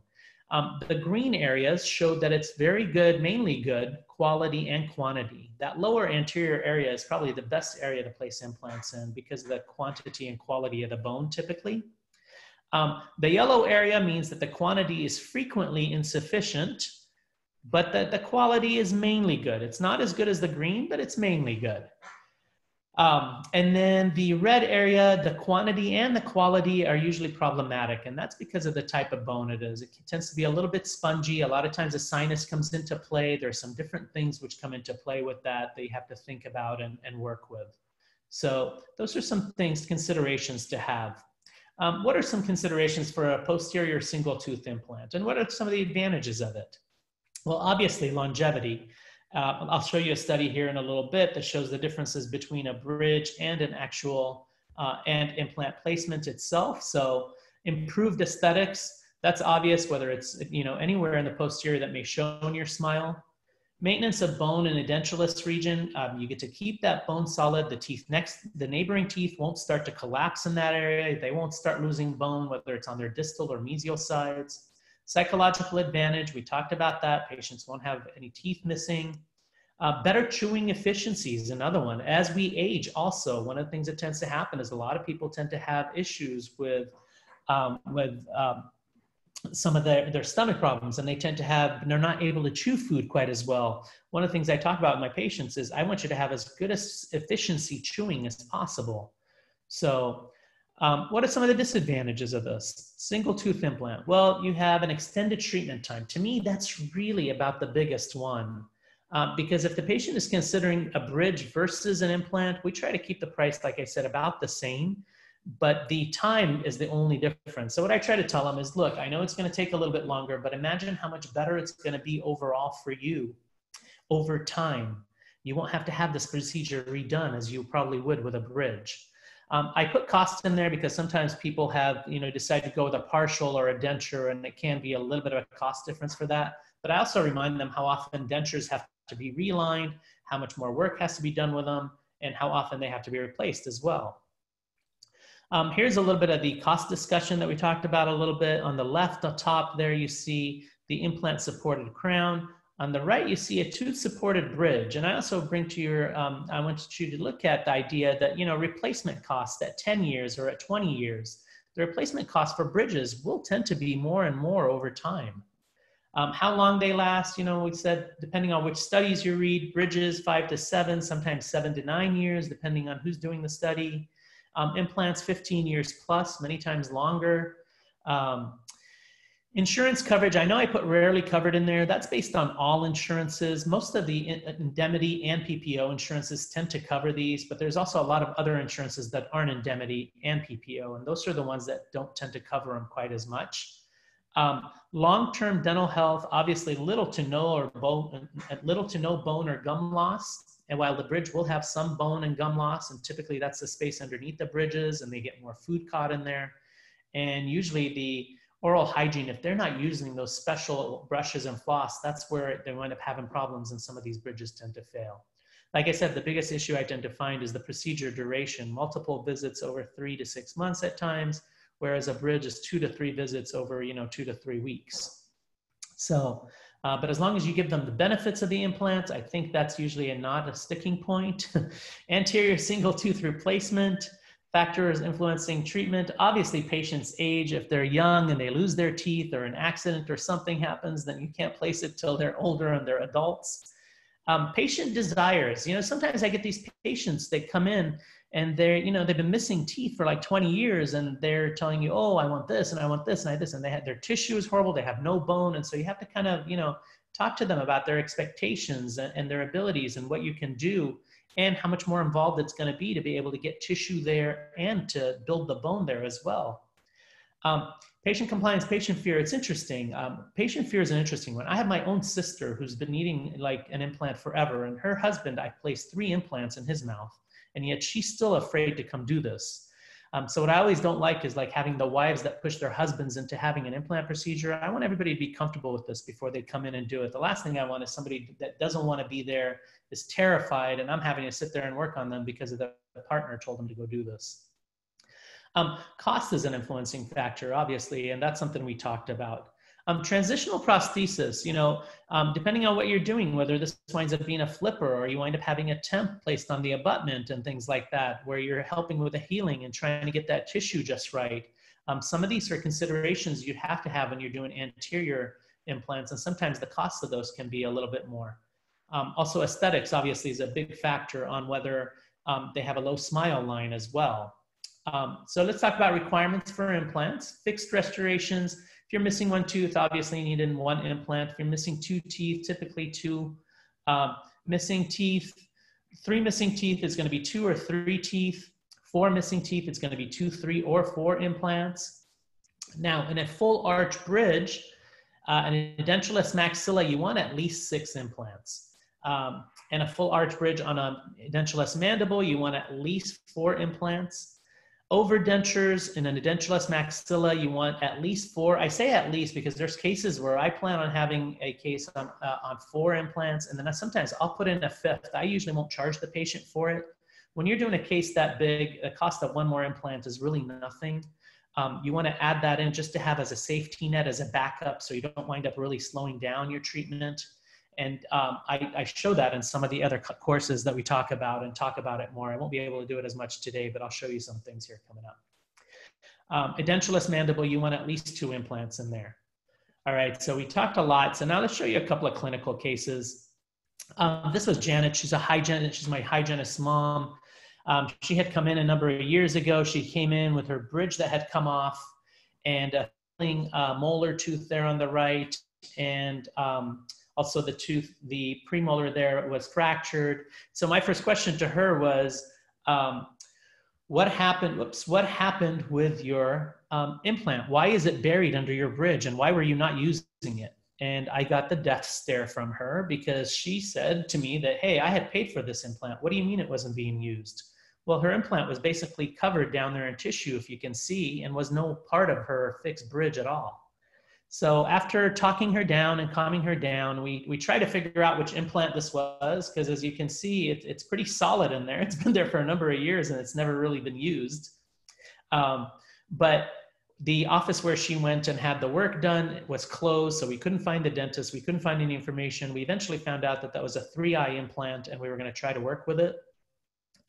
Um, the green areas showed that it's very good, mainly good, quality and quantity. That lower anterior area is probably the best area to place implants in because of the quantity and quality of the bone typically. Um, the yellow area means that the quantity is frequently insufficient, but that the quality is mainly good. It's not as good as the green, but it's mainly good. Um, and then the red area, the quantity and the quality are usually problematic, and that's because of the type of bone it is. It tends to be a little bit spongy. A lot of times the sinus comes into play. There are some different things which come into play with that that you have to think about and, and work with. So those are some things, considerations to have. Um, what are some considerations for a posterior single tooth implant and what are some of the advantages of it? Well, obviously longevity. Uh, I'll show you a study here in a little bit that shows the differences between a bridge and an actual uh, and implant placement itself. So improved aesthetics, that's obvious whether it's you know anywhere in the posterior that may show in your smile. Maintenance of bone in a edentulous region, um, you get to keep that bone solid. The teeth next, the neighboring teeth won't start to collapse in that area. They won't start losing bone, whether it's on their distal or mesial sides. Psychological advantage, we talked about that. Patients won't have any teeth missing. Uh, better chewing efficiency is another one. As we age, also, one of the things that tends to happen is a lot of people tend to have issues with, um, with um, some of their, their stomach problems and they tend to have they're not able to chew food quite as well. One of the things i talk about with my patients is i want you to have as good as efficiency chewing as possible. So um, what are some of the disadvantages of this? Single tooth implant. Well you have an extended treatment time. To me that's really about the biggest one. Um, because if the patient is considering a bridge versus an implant we try to keep the price like i said about the same but the time is the only difference. So what I try to tell them is, look, I know it's going to take a little bit longer, but imagine how much better it's going to be overall for you over time. You won't have to have this procedure redone as you probably would with a bridge. Um, I put costs in there because sometimes people have, you know, decide to go with a partial or a denture, and it can be a little bit of a cost difference for that. But I also remind them how often dentures have to be relined, how much more work has to be done with them, and how often they have to be replaced as well. Um, here's a little bit of the cost discussion that we talked about a little bit. On the left, on top there, you see the implant supported crown. On the right, you see a tooth supported bridge. And I also bring to your, um, I want you to look at the idea that, you know, replacement costs at 10 years or at 20 years, the replacement cost for bridges will tend to be more and more over time. Um, how long they last, you know, we said, depending on which studies you read, bridges five to seven, sometimes seven to nine years, depending on who's doing the study. Um, implants 15 years plus, many times longer. Um, insurance coverage, I know I put rarely covered in there. That's based on all insurances. Most of the indemnity and PPO insurances tend to cover these, but there's also a lot of other insurances that aren't indemnity and PPO, and those are the ones that don't tend to cover them quite as much. Um, long-term dental health, obviously little to no or bone, little to no bone or gum loss. And while the bridge will have some bone and gum loss, and typically that's the space underneath the bridges and they get more food caught in there. And usually the oral hygiene, if they're not using those special brushes and floss, that's where they wind up having problems and some of these bridges tend to fail. Like I said, the biggest issue I tend to find is the procedure duration, multiple visits over three to six months at times, whereas a bridge is two to three visits over, you know, two to three weeks. So uh, but as long as you give them the benefits of the implants, I think that's usually a not a sticking point. Anterior single tooth replacement factors influencing treatment. Obviously, patients age. If they're young and they lose their teeth or an accident or something happens, then you can't place it till they're older and they're adults. Um, patient desires. You know, sometimes I get these patients, they come in and they're you know they've been missing teeth for like 20 years and they're telling you oh i want this and i want this and i this and they had their tissue is horrible they have no bone and so you have to kind of you know talk to them about their expectations and, and their abilities and what you can do and how much more involved it's going to be to be able to get tissue there and to build the bone there as well. Um, patient compliance patient fear it's interesting. Um, patient fear is an interesting one. I have my own sister who's been needing like an implant forever and her husband i placed three implants in his mouth and yet she's still afraid to come do this. Um, so what I always don't like is like having the wives that push their husbands into having an implant procedure. I want everybody to be comfortable with this before they come in and do it. The last thing I want is somebody that doesn't want to be there, is terrified, and I'm having to sit there and work on them because of the partner told them to go do this. Um, cost is an influencing factor, obviously, and that's something we talked about. Um, transitional prosthesis, you know, um, depending on what you're doing, whether this winds up being a flipper or you wind up having a temp placed on the abutment and things like that, where you're helping with the healing and trying to get that tissue just right. Um, some of these are considerations you have to have when you're doing anterior implants, and sometimes the cost of those can be a little bit more. Um, also, aesthetics obviously is a big factor on whether um, they have a low smile line as well. Um, so let's talk about requirements for implants. Fixed restorations, if you're missing one tooth, obviously you need in one implant. If you're missing two teeth, typically two. Um, missing teeth, three missing teeth is going to be two or three teeth. Four missing teeth, it's going to be two, three, or four implants. Now, in a full arch bridge, uh, an edentulous maxilla, you want at least six implants. Um, and a full arch bridge on a edentulous mandible, you want at least four implants. Over dentures in an edentulous maxilla, you want at least four. I say at least because there's cases where I plan on having a case on, uh, on four implants, and then sometimes I'll put in a fifth. I usually won't charge the patient for it. When you're doing a case that big, the cost of one more implant is really nothing. Um, you want to add that in just to have as a safety net, as a backup, so you don't wind up really slowing down your treatment. And um, I, I, show that in some of the other courses that we talk about and talk about it more. I won't be able to do it as much today, but I'll show you some things here coming up. Um, edentulous mandible, you want at least two implants in there. All right, so we talked a lot. So now let's show you a couple of clinical cases. Um, this was Janet. She's a hygienist. She's my hygienist mom. Um, she had come in a number of years ago. She came in with her bridge that had come off and a uh, molar tooth there on the right, and um, also the tooth, the premolar there was fractured. So my first question to her was, um, what happened, whoops, what happened with your um, implant? Why is it buried under your bridge and why were you not using it? And I got the death stare from her because she said to me that, hey, I had paid for this implant. What do you mean it wasn't being used? Well, her implant was basically covered down there in tissue, if you can see, and was no part of her fixed bridge at all. So after talking her down and calming her down, we, we tried to figure out which implant this was, because as you can see, it, it's pretty solid in there. It's been there for a number of years and it's never really been used. Um, but the office where she went and had the work done was closed, so we couldn't find the dentist. We couldn't find any information. We eventually found out that that was a 3i implant and we were going to try to work with it.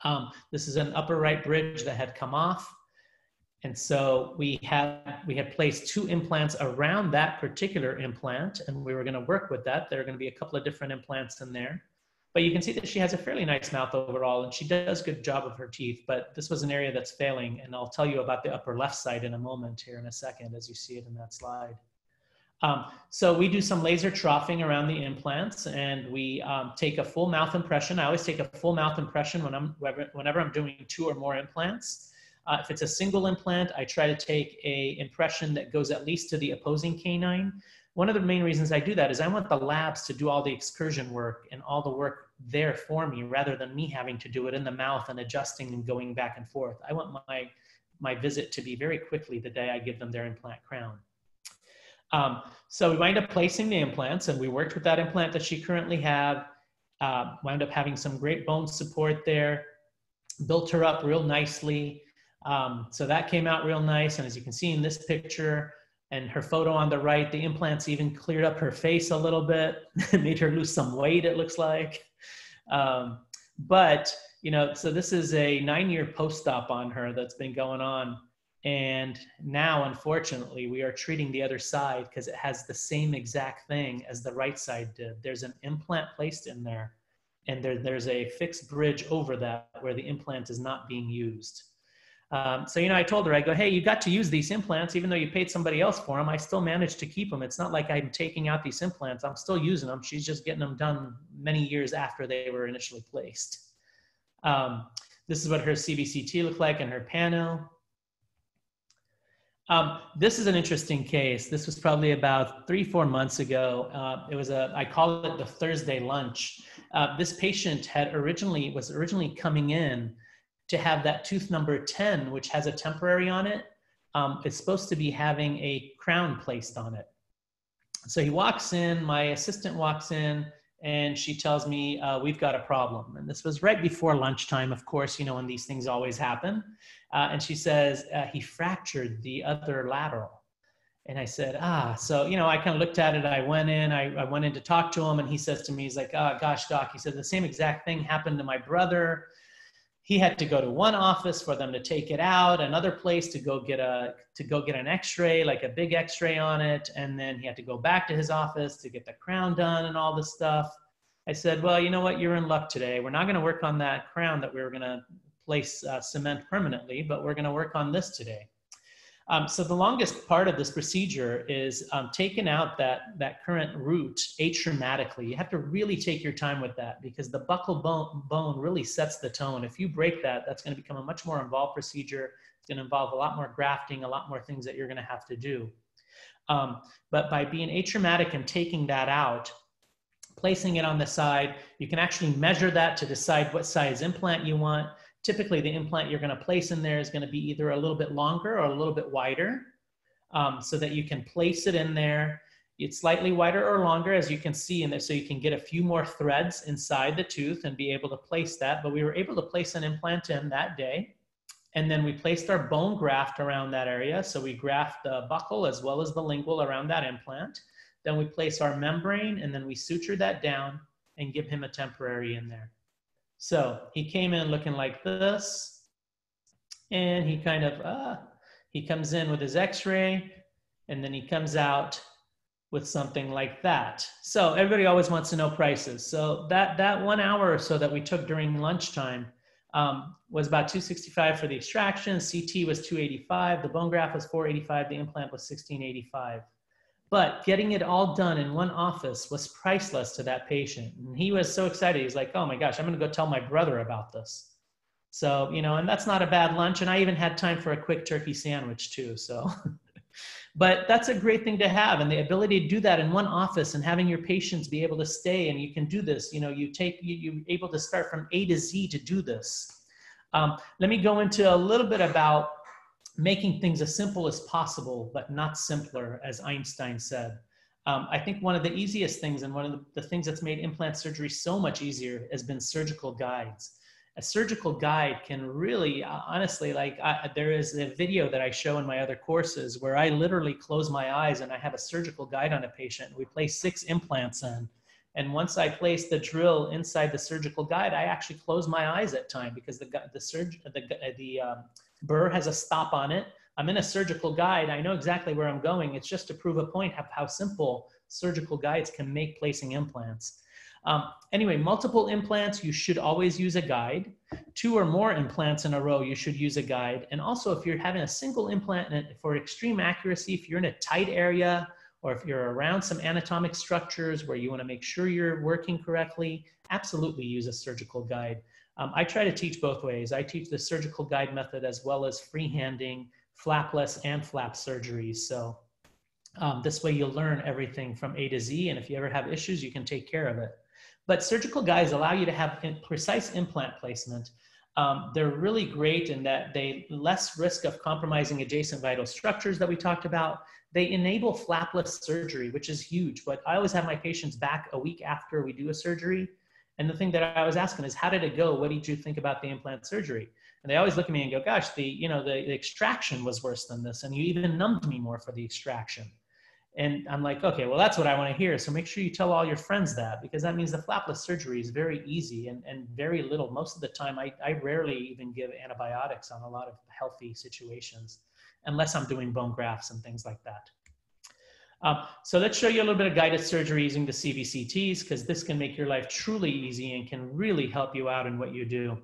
Um, this is an upper right bridge that had come off. And so we had, we had placed two implants around that particular implant and we were gonna work with that. There are gonna be a couple of different implants in there. But you can see that she has a fairly nice mouth overall and she does a good job of her teeth, but this was an area that's failing. And I'll tell you about the upper left side in a moment here in a second as you see it in that slide. Um, so we do some laser troughing around the implants and we um, take a full mouth impression. I always take a full mouth impression when I'm, whenever I'm doing two or more implants. Uh, if it's a single implant, I try to take a impression that goes at least to the opposing canine. One of the main reasons I do that is I want the labs to do all the excursion work and all the work there for me rather than me having to do it in the mouth and adjusting and going back and forth. I want my, my visit to be very quickly the day I give them their implant crown. Um, so we wind up placing the implants and we worked with that implant that she currently had, uh, wound up having some great bone support there, built her up real nicely. Um, so that came out real nice. And as you can see in this picture and her photo on the right, the implants even cleared up her face a little bit, made her lose some weight, it looks like. Um, but, you know, so this is a nine year post-op on her that's been going on. And now, unfortunately, we are treating the other side because it has the same exact thing as the right side did. There's an implant placed in there, and there, there's a fixed bridge over that where the implant is not being used. Um, so, you know, I told her, I go, hey, you got to use these implants, even though you paid somebody else for them. I still managed to keep them. It's not like I'm taking out these implants, I'm still using them. She's just getting them done many years after they were initially placed. Um, this is what her CBCT looked like and her panel. Um, this is an interesting case. This was probably about three, four months ago. Uh, it was a, I call it the Thursday lunch. Uh, this patient had originally, was originally coming in to have that tooth number 10, which has a temporary on it. Um, it's supposed to be having a crown placed on it. So he walks in, my assistant walks in, and she tells me, uh, We've got a problem. And this was right before lunchtime, of course, you know, when these things always happen. Uh, and she says, uh, He fractured the other lateral. And I said, ah, so, you know, I kind of looked at it. I went in, I, I went in to talk to him, and he says to me, he's like, oh, gosh, doc, he said, the same exact thing happened to my brother. He had to go to one office for them to take it out, another place to go get a to go get an X-ray, like a big X-ray on it, and then he had to go back to his office to get the crown done and all this stuff. I said, well, you know what, you're in luck today. We're not going to work on that crown that we were going to place uh, cement permanently, but we're going to work on this today. Um, so the longest part of this procedure is um, taking out that, that current root atraumatically. You have to really take your time with that because the buccal bone, bone really sets the tone. If you break that, that's going to become a much more involved procedure. It's going to involve a lot more grafting, a lot more things that you're going to have to do. Um, but by being atraumatic and taking that out, placing it on the side, you can actually measure that to decide what size implant you want typically the implant you're going to place in there is going to be either a little bit longer or a little bit wider um, so that you can place it in there. It's slightly wider or longer as you can see in there so you can get a few more threads inside the tooth and be able to place that. But we were able to place an implant in that day. And then we placed our bone graft around that area. So we graft the buccal as well as the lingual around that implant. Then we place our membrane and then we suture that down and give him a temporary in there. So he came in looking like this, and he kind of, uh, he comes in with his x-ray, and then he comes out with something like that. So everybody always wants to know prices. So that that one hour or so that we took during lunchtime um, was about 265 for the extraction. CT was 285. The bone graft was 485. The implant was 1685. But getting it all done in one office was priceless to that patient. And he was so excited. He's like, oh my gosh, I'm going to go tell my brother about this. So, you know, and that's not a bad lunch. And I even had time for a quick turkey sandwich too. So, but that's a great thing to have. And the ability to do that in one office and having your patients be able to stay and you can do this, you know, you take, you, you're able to start from A to Z to do this. Um, let me go into a little bit about making things as simple as possible, but not simpler, as Einstein said. Um, I think one of the easiest things and one of the, the, things that's made implant surgery so much easier has been surgical guides. A surgical guide can really, uh, honestly, like I, there is a video that I show in my other courses where I literally close my eyes and I have a surgical guide on a patient. We place six implants in. And once I place the drill inside the surgical guide, I actually close my eyes at time because the, the, surg, the, the um, burr has a stop on it. I'm in a surgical guide. I know exactly where I'm going. It's just to prove a point of how simple surgical guides can make placing implants. Um, anyway, multiple implants, you should always use a guide. Two or more implants in a row, you should use a guide. And also if you're having a single implant for extreme accuracy, if you're in a tight area or if you're around some anatomic structures where you wanna make sure you're working correctly, absolutely use a surgical guide. Um, I try to teach both ways. I teach the surgical guide method as well as freehanding, flapless, and flap surgeries. So um, this way you'll learn everything from A to Z. And if you ever have issues, you can take care of it. But surgical guides allow you to have precise implant placement. Um, they're really great in that they less risk of compromising adjacent vital structures that we talked about. They enable flapless surgery, which is huge. But I always have my patients back a week after we do a surgery and the thing that I was asking is, how did it go? What did you think about the implant surgery? And they always look at me and go, gosh, the, you know, the, the extraction was worse than this. And you even numbed me more for the extraction. And I'm like, okay, well, that's what I want to hear. So make sure you tell all your friends that because that means the flapless surgery is very easy and, and very little. Most of the time, I, I rarely even give antibiotics on a lot of healthy situations unless I'm doing bone grafts and things like that. Um, so let's show you a little bit of guided surgery using the CBCTs because this can make your life truly easy and can really help you out in what you do.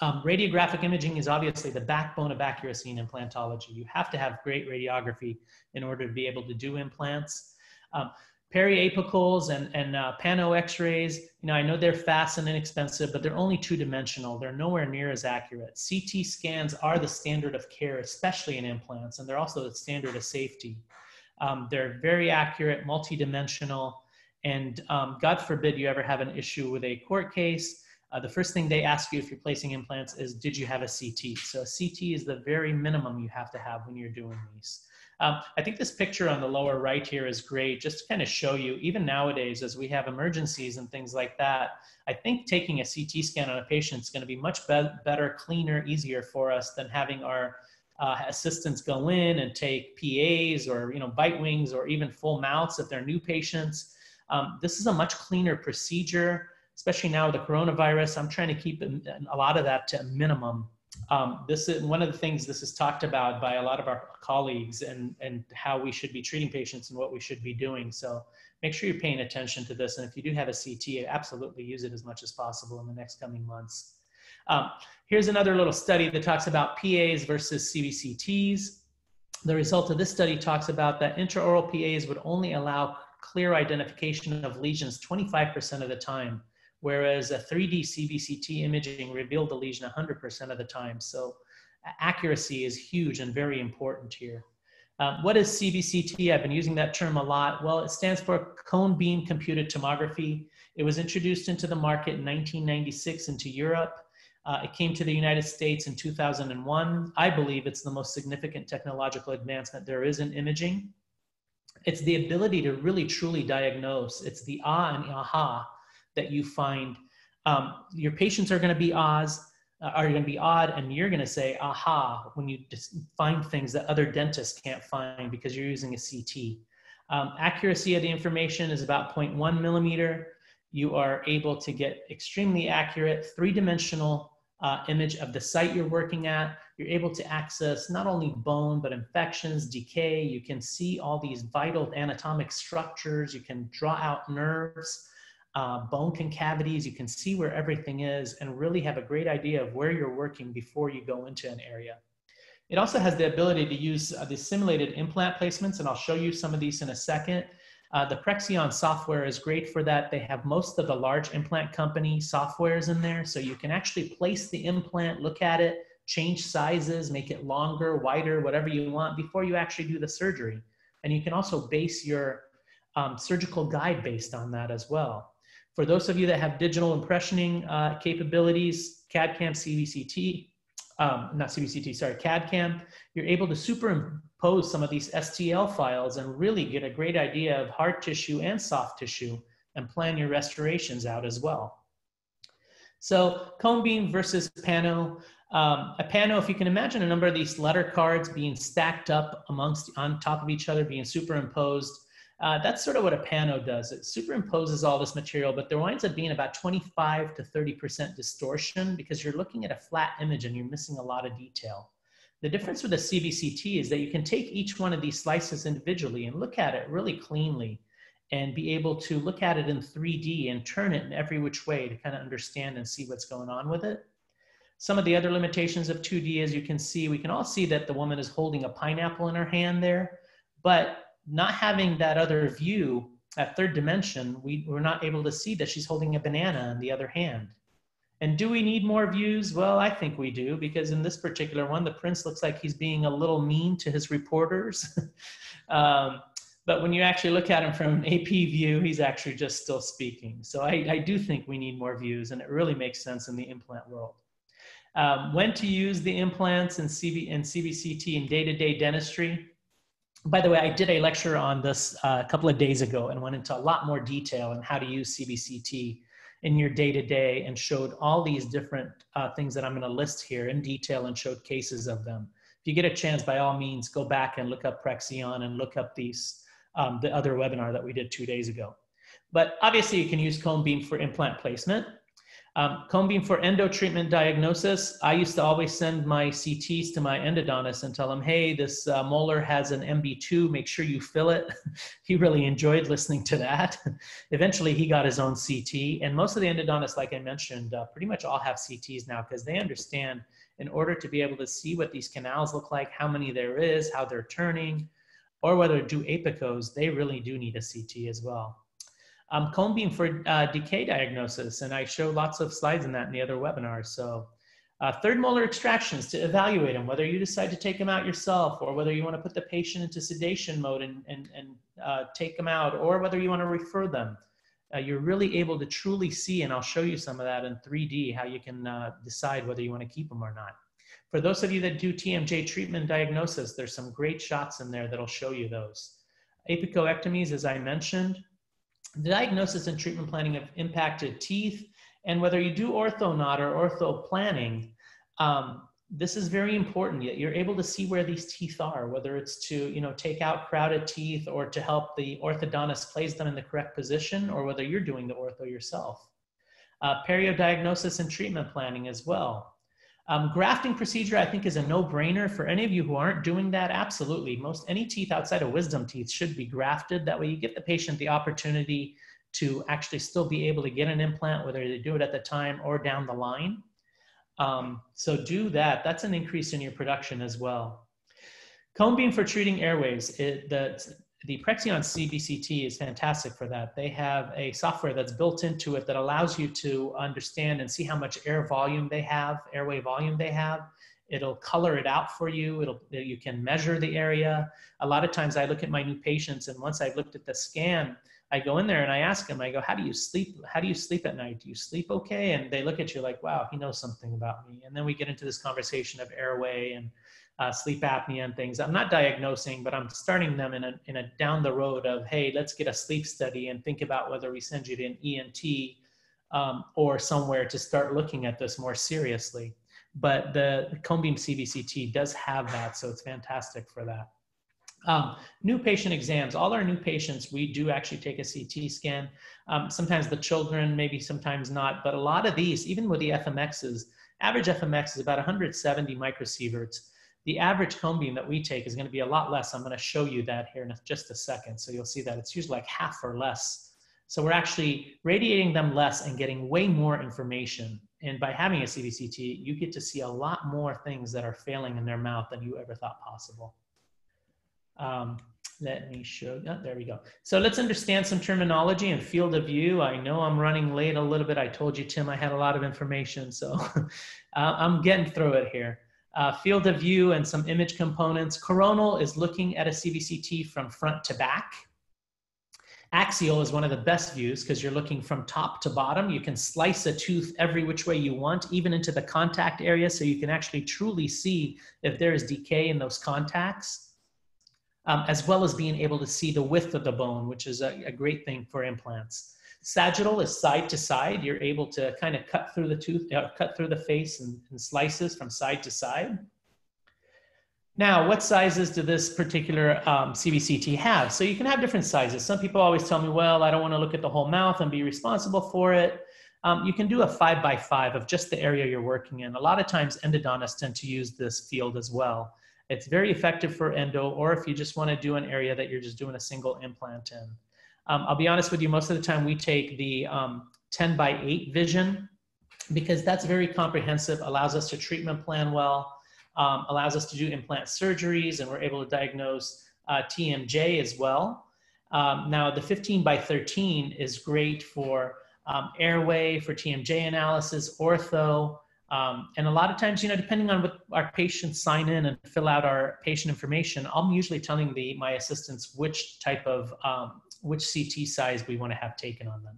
Um, radiographic imaging is obviously the backbone of accuracy in implantology. You have to have great radiography in order to be able to do implants. Um, periapicals and, and uh, pano x-rays, you know, I know they're fast and inexpensive, but they're only two-dimensional. They're nowhere near as accurate. CT scans are the standard of care, especially in implants, and they're also the standard of safety. Um, they're very accurate, multidimensional, and um, God forbid you ever have an issue with a court case. Uh, the first thing they ask you if you're placing implants is, did you have a CT? So a CT is the very minimum you have to have when you're doing these. Um, I think this picture on the lower right here is great, just to kind of show you, even nowadays, as we have emergencies and things like that, I think taking a CT scan on a patient is going to be much be better, cleaner, easier for us than having our uh, assistants go in and take PAs or you know bite wings or even full mouths if they're new patients. Um, this is a much cleaner procedure, especially now with the coronavirus. I'm trying to keep a lot of that to a minimum. Um, this is one of the things this is talked about by a lot of our colleagues and, and how we should be treating patients and what we should be doing. So make sure you're paying attention to this. And if you do have a CT, absolutely use it as much as possible in the next coming months. Um, here's another little study that talks about PAs versus CBCTs. The result of this study talks about that intraoral PAs would only allow clear identification of lesions 25% of the time, whereas a 3D CBCT imaging revealed the lesion 100% of the time. So accuracy is huge and very important here. Um, what is CBCT? I've been using that term a lot. Well, it stands for cone beam computed tomography. It was introduced into the market in 1996 into Europe. Uh, it came to the United States in 2001. I believe it's the most significant technological advancement there is in imaging. It's the ability to really truly diagnose. It's the ah and aha that you find. Um, your patients are going to be ahs, uh, are going to be odd, and you're going to say aha when you find things that other dentists can't find because you're using a CT. Um, accuracy of the information is about 0.1 millimeter. You are able to get extremely accurate three dimensional uh, image of the site you're working at. You're able to access not only bone, but infections, decay. You can see all these vital anatomic structures. You can draw out nerves, uh, bone concavities. You can see where everything is and really have a great idea of where you're working before you go into an area. It also has the ability to use uh, the simulated implant placements, and I'll show you some of these in a second. Uh, the PreXion software is great for that. They have most of the large implant company softwares in there, so you can actually place the implant, look at it, change sizes, make it longer, wider, whatever you want before you actually do the surgery. And you can also base your um, surgical guide based on that as well. For those of you that have digital impressioning uh, capabilities, CAD-CAM, CBCT, um, not CBCT, sorry, CAD-CAM, you're able to superimpose some of these STL files and really get a great idea of hard tissue and soft tissue and plan your restorations out as well. So cone beam versus pano. Um, a pano, if you can imagine a number of these letter cards being stacked up amongst on top of each other, being superimposed, uh, that's sort of what a pano does. It superimposes all this material, but there winds up being about 25 to 30% distortion because you're looking at a flat image and you're missing a lot of detail. The difference with a CBCT is that you can take each one of these slices individually and look at it really cleanly and be able to look at it in 3D and turn it in every which way to kind of understand and see what's going on with it. Some of the other limitations of 2D, as you can see, we can all see that the woman is holding a pineapple in her hand there, but not having that other view, that third dimension, we, we're not able to see that she's holding a banana in the other hand. And do we need more views? Well, I think we do, because in this particular one, the prince looks like he's being a little mean to his reporters. um, but when you actually look at him from an AP view, he's actually just still speaking. So I, I do think we need more views, and it really makes sense in the implant world. Um, when to use the implants in, CB, in CBCT in day-to-day dentistry by the way, I did a lecture on this uh, a couple of days ago and went into a lot more detail on how to use CBCT in your day to day and showed all these different uh, things that I'm going to list here in detail and showed cases of them. If you get a chance, by all means, go back and look up PreXion and look up these, um, the other webinar that we did two days ago. But obviously, you can use cone beam for implant placement. Um, beam for endo treatment diagnosis. I used to always send my CTs to my endodontist and tell him, hey, this uh, molar has an MB2, make sure you fill it. he really enjoyed listening to that. Eventually, he got his own CT. And most of the endodontists, like I mentioned, uh, pretty much all have CTs now because they understand in order to be able to see what these canals look like, how many there is, how they're turning, or whether to do apicos, they really do need a CT as well um, cone beam for uh, decay diagnosis, and I show lots of slides in that in the other webinars. So uh, third molar extractions to evaluate them, whether you decide to take them out yourself or whether you want to put the patient into sedation mode and, and, and uh, take them out or whether you want to refer them. Uh, you're really able to truly see, and I'll show you some of that in 3D, how you can uh, decide whether you want to keep them or not. For those of you that do TMJ treatment diagnosis, there's some great shots in there that'll show you those. Apicoectomies, as I mentioned, the diagnosis and treatment planning of impacted teeth, and whether you do ortho not or ortho planning, um, this is very important. You're able to see where these teeth are, whether it's to you know take out crowded teeth or to help the orthodontist place them in the correct position, or whether you're doing the ortho yourself. Uh, perio diagnosis and treatment planning as well. Um, grafting procedure, I think, is a no-brainer for any of you who aren't doing that. Absolutely, most any teeth outside of wisdom teeth should be grafted. That way, you give the patient the opportunity to actually still be able to get an implant, whether they do it at the time or down the line. Um, so do that. That's an increase in your production as well. Cone beam for treating airways. It, the, the PreXion CBCT is fantastic for that. They have a software that's built into it that allows you to understand and see how much air volume they have, airway volume they have. It'll color it out for you. It'll, you can measure the area. A lot of times I look at my new patients and once I've looked at the scan, I go in there and I ask them, I go, how do you sleep? How do you sleep at night? Do you sleep okay? And they look at you like, wow, he knows something about me. And then we get into this conversation of airway and uh, sleep apnea and things. I'm not diagnosing, but I'm starting them in a, in a down the road of, hey, let's get a sleep study and think about whether we send you to an ENT um, or somewhere to start looking at this more seriously. But the, the cone beam CBCT does have that, so it's fantastic for that. Um, new patient exams, all our new patients, we do actually take a CT scan. Um, sometimes the children, maybe sometimes not, but a lot of these, even with the FMXs, Average FMX is about 170 microsieverts. The average cone beam that we take is going to be a lot less. I'm going to show you that here in just a second. So you'll see that it's usually like half or less. So we're actually radiating them less and getting way more information. And by having a CBCT, you get to see a lot more things that are failing in their mouth than you ever thought possible. Um, let me show, oh, there we go. So let's understand some terminology and field of view. I know I'm running late a little bit. I told you, Tim, I had a lot of information, so uh, I'm getting through it here. Uh, field of view and some image components. Coronal is looking at a CBCT from front to back. Axial is one of the best views because you're looking from top to bottom. You can slice a tooth every which way you want, even into the contact area, so you can actually truly see if there is decay in those contacts, um, as well as being able to see the width of the bone, which is a, a great thing for implants. Sagittal is side to side. You're able to kind of cut through the tooth, uh, cut through the face and, and slices from side to side. Now, what sizes do this particular um, CBCT have? So you can have different sizes. Some people always tell me, well, I don't want to look at the whole mouth and be responsible for it. Um, you can do a five by five of just the area you're working in. A lot of times endodontists tend to use this field as well. It's very effective for endo, or if you just want to do an area that you're just doing a single implant in. Um, I'll be honest with you, most of the time we take the um, 10 by 8 vision because that's very comprehensive, allows us to treatment plan well, um, allows us to do implant surgeries, and we're able to diagnose uh, TMJ as well. Um, now, the 15 by 13 is great for um, airway, for TMJ analysis, ortho, um, and a lot of times, you know, depending on what our patients sign in and fill out our patient information, I'm usually telling the my assistants which type of um, which CT size we want to have taken on them.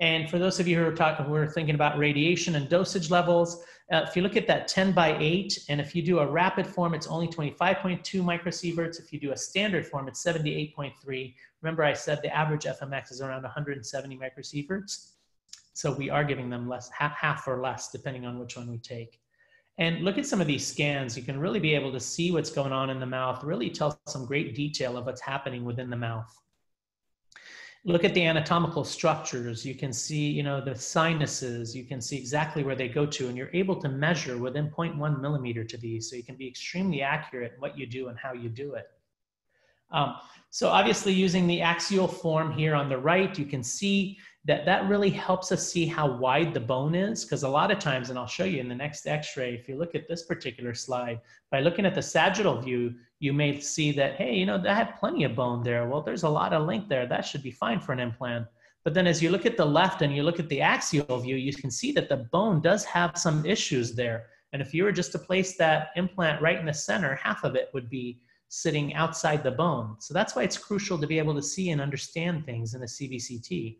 And for those of you who are talking, who are thinking about radiation and dosage levels, uh, if you look at that 10 by 8, and if you do a rapid form, it's only 25.2 microsieverts. If you do a standard form, it's 78.3. Remember, I said the average FMX is around 170 microsieverts. So we are giving them less, half, half or less, depending on which one we take. And look at some of these scans. You can really be able to see what's going on in the mouth, really tell some great detail of what's happening within the mouth. Look at the anatomical structures. You can see you know the sinuses. You can see exactly where they go to and you're able to measure within 0.1 millimeter to these. So you can be extremely accurate in what you do and how you do it um, so obviously using the axial form here on the right you can see that that really helps us see how wide the bone is because a lot of times and i'll show you in the next x-ray if you look at this particular slide by looking at the sagittal view you may see that hey you know that had plenty of bone there. Well there's a lot of length there. That should be fine for an implant. But then as you look at the left and you look at the axial view you can see that the bone does have some issues there. And if you were just to place that implant right in the center half of it would be sitting outside the bone so that's why it's crucial to be able to see and understand things in a cbct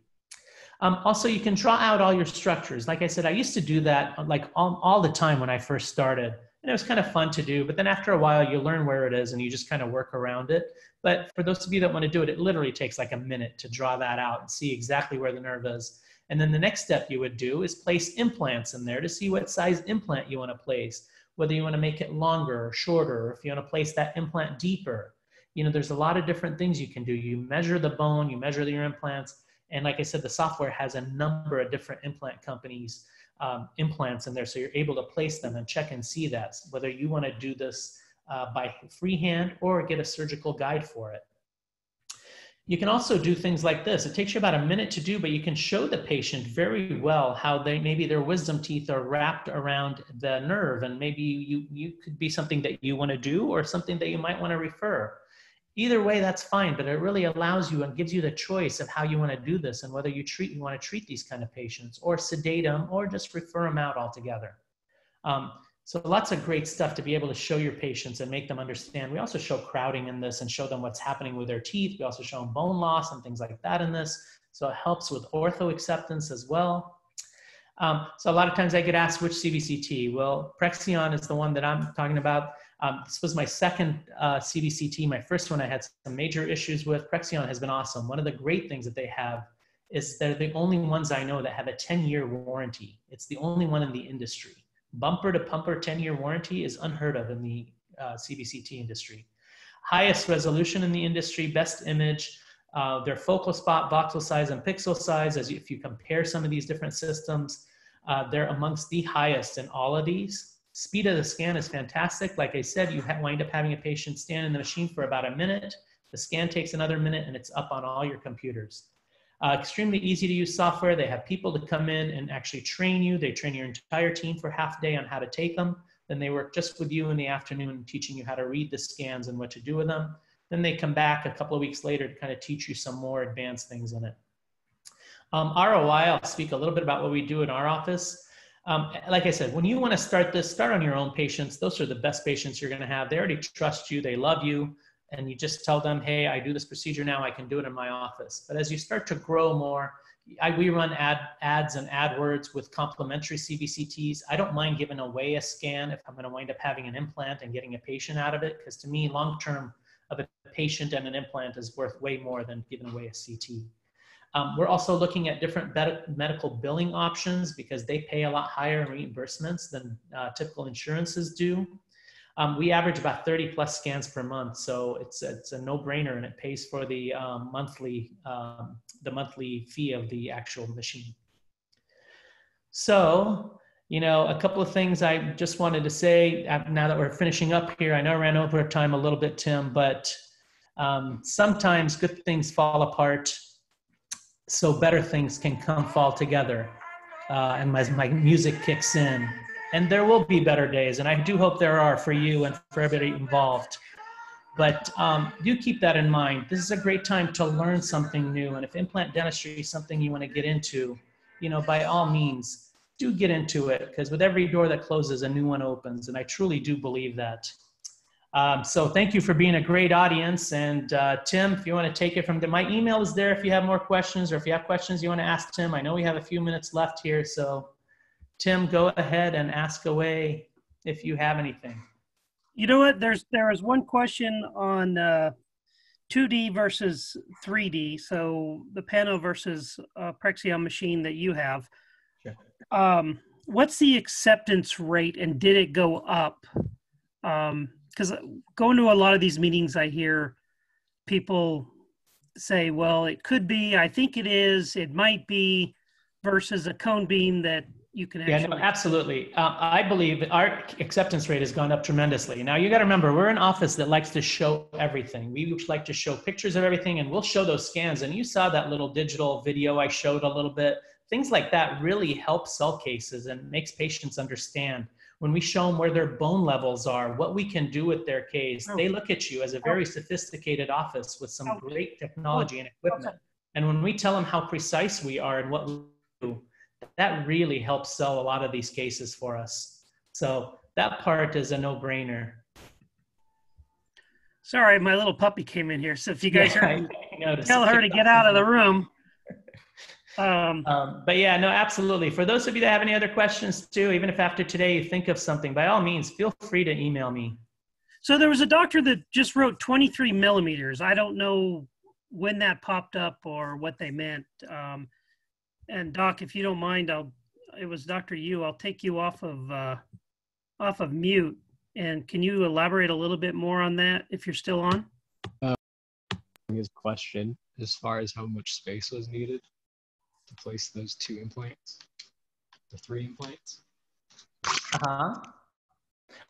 um, also, you can draw out all your structures. Like I said, I used to do that uh, like all, all the time when I first started. And it was kind of fun to do. But then after a while, you learn where it is and you just kind of work around it. But for those of you that want to do it, it literally takes like a minute to draw that out and see exactly where the nerve is. And then the next step you would do is place implants in there to see what size implant you want to place, whether you want to make it longer or shorter, or if you want to place that implant deeper. You know, there's a lot of different things you can do. You measure the bone, you measure your implants, and like I said, the software has a number of different implant companies um, implants in there. So you're able to place them and check and see that, whether you want to do this uh, by freehand or get a surgical guide for it. You can also do things like this. It takes you about a minute to do, but you can show the patient very well how they maybe their wisdom teeth are wrapped around the nerve, and maybe you you could be something that you want to do or something that you might want to refer either way that's fine but it really allows you and gives you the choice of how you want to do this and whether you treat you want to treat these kind of patients or sedate them or just refer them out altogether um, so lots of great stuff to be able to show your patients and make them understand we also show crowding in this and show them what's happening with their teeth we also show them bone loss and things like that in this so it helps with ortho acceptance as well um, so a lot of times i get asked which cbct well PreXion is the one that i'm talking about um, this was my second uh, CBCT. My first one I had some major issues with. PreXion has been awesome. One of the great things that they have is they're the only ones I know that have a 10 year warranty. It's the only one in the industry. Bumper to pumper 10 year warranty is unheard of in the uh, CBCT industry. Highest resolution in the industry, best image, uh, their focal spot, voxel size, and pixel size, as you, if you compare some of these different systems, Uh, they're amongst the highest in all of these. Speed of the scan is fantastic. Like I said, you wind up having a patient stand in the machine for about a minute. The scan takes another minute and it's up on all your computers. Uh, extremely easy to use software. They have people to come in and actually train you. They train your entire team for half a day on how to take them. Then they work just with you in the afternoon, teaching you how to read the scans and what to do with them. Then they come back a couple of weeks later to kind of teach you some more advanced things in it. Um, ROI, I'll speak a little bit about what we do in our office. Um, like I said, when you want to start this, start on your own patients. Those are the best patients you're going to have. They already trust you, they love you, and you just tell them, hey, I do this procedure now, I can do it in my office. But as you start to grow more, I, we run ad, ads and AdWords with complimentary CBCTs. I don't mind giving away a scan if I'm going to wind up having an implant and getting a patient out of it, because to me, long term of a patient and an implant is worth way more than giving away a CT. Um, we're also looking at different medical billing options because they pay a lot higher reimbursements than uh, typical insurances do. Um, we average about 30 plus scans per month, so it's it's a no-brainer, and it pays for the um, monthly um, the monthly fee of the actual machine. So, you know, a couple of things I just wanted to say uh, now that we're finishing up here. I know I ran over time a little bit, Tim, but um, sometimes good things fall apart so better things can come fall together uh, and my, my music kicks in and there will be better days and i do hope there are for you and for everybody involved but um, do keep that in mind this is a great time to learn something new and if implant dentistry is something you want to get into you know by all means do get into it because with every door that closes a new one opens and i truly do believe that um, so thank you for being a great audience. And uh, Tim, if you want to take it from the, my email is there if you have more questions or if you have questions you want to ask Tim. I know we have a few minutes left here. So Tim, go ahead and ask away if you have anything. You know what? There's there is one question on uh, 2D versus 3D. So the Pano versus uh, PreXion machine that you have. Sure. Um, what's the acceptance rate, and did it go up? Um, because going to a lot of these meetings, I hear people say, "Well, it could be. I think it is. It might be," versus a cone beam that you can actually. Yeah, no, absolutely. Um, I believe our acceptance rate has gone up tremendously. Now you got to remember, we're an office that likes to show everything. We like to show pictures of everything, and we'll show those scans. And you saw that little digital video I showed a little bit. Things like that really help sell cases and makes patients understand when we show them where their bone levels are, what we can do with their case, they look at you as a very sophisticated office with some great technology and equipment. And when we tell them how precise we are and what we do, that really helps sell a lot of these cases for us. So that part is a no-brainer. Sorry, my little puppy came in here. So if you guys yeah, tell her to get out of the room. Um, um, but yeah, no, absolutely. For those of you that have any other questions too, even if after today you think of something, by all means, feel free to email me. So there was a doctor that just wrote 23 millimeters. I don't know when that popped up or what they meant. Um, and Doc, if you don't mind, I'll. It was Dr. Yu. I'll take you off of uh, off of mute. And can you elaborate a little bit more on that if you're still on? Uh, his question as far as how much space was needed to place those two implants, the three implants. Uh huh.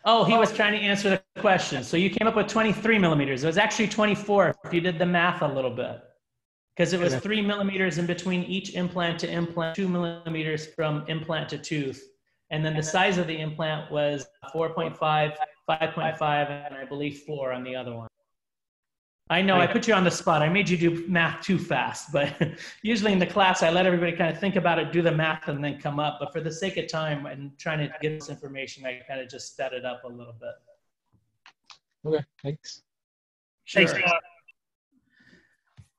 Oh, he was trying to answer the question. So you came up with 23 millimeters. It was actually 24 if you did the math a little bit. Because it was three millimeters in between each implant to implant, two millimeters from implant to tooth. And then the size of the implant was 4.5, 5.5, and I believe four on the other one. I know I put you on the spot. I made you do math too fast, but usually in the class, I let everybody kind of think about it, do the math, and then come up. But for the sake of time and trying to get this information, I kind of just set it up a little bit. Okay, thanks. Sure. Thanks.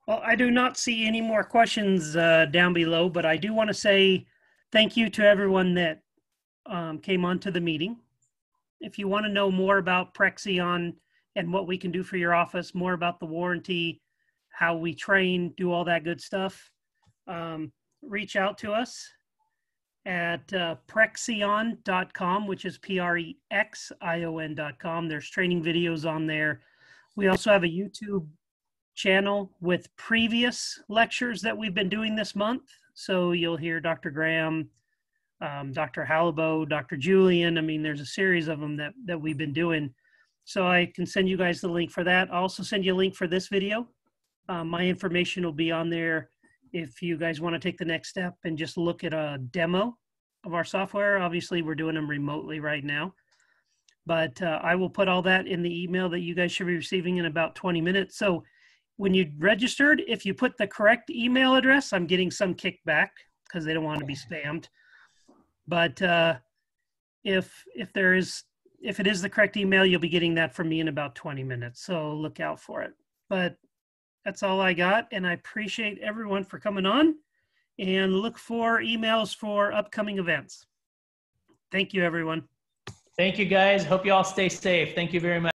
Well, I do not see any more questions uh, down below, but I do want to say thank you to everyone that um, came onto the meeting. If you want to know more about PreXion, and what we can do for your office, more about the warranty, how we train, do all that good stuff, um, reach out to us at uh, prexion.com, which is P R E X I O N.com. There's training videos on there. We also have a YouTube channel with previous lectures that we've been doing this month. So you'll hear Dr. Graham um, Dr. Halabo, Dr. Julian. I mean, there's a series of them that, that we've been doing. So I can send you guys the link for that. I'll also send you a link for this video. Um, my information will be on there if you guys want to take the next step and just look at a demo of our software. Obviously, we're doing them remotely right now. But uh, I will put all that in the email that you guys should be receiving in about 20 minutes. So when you registered, if you put the correct email address, I'm getting some kickback because they don't want to be spammed. But uh, if if there is if it is the correct email, you'll be getting that from me in about 20 minutes. So look out for it. But that's all I got, and I appreciate everyone for coming on, and look for emails for upcoming events. Thank you, everyone. Thank you, guys. Hope you all stay safe. Thank you very much.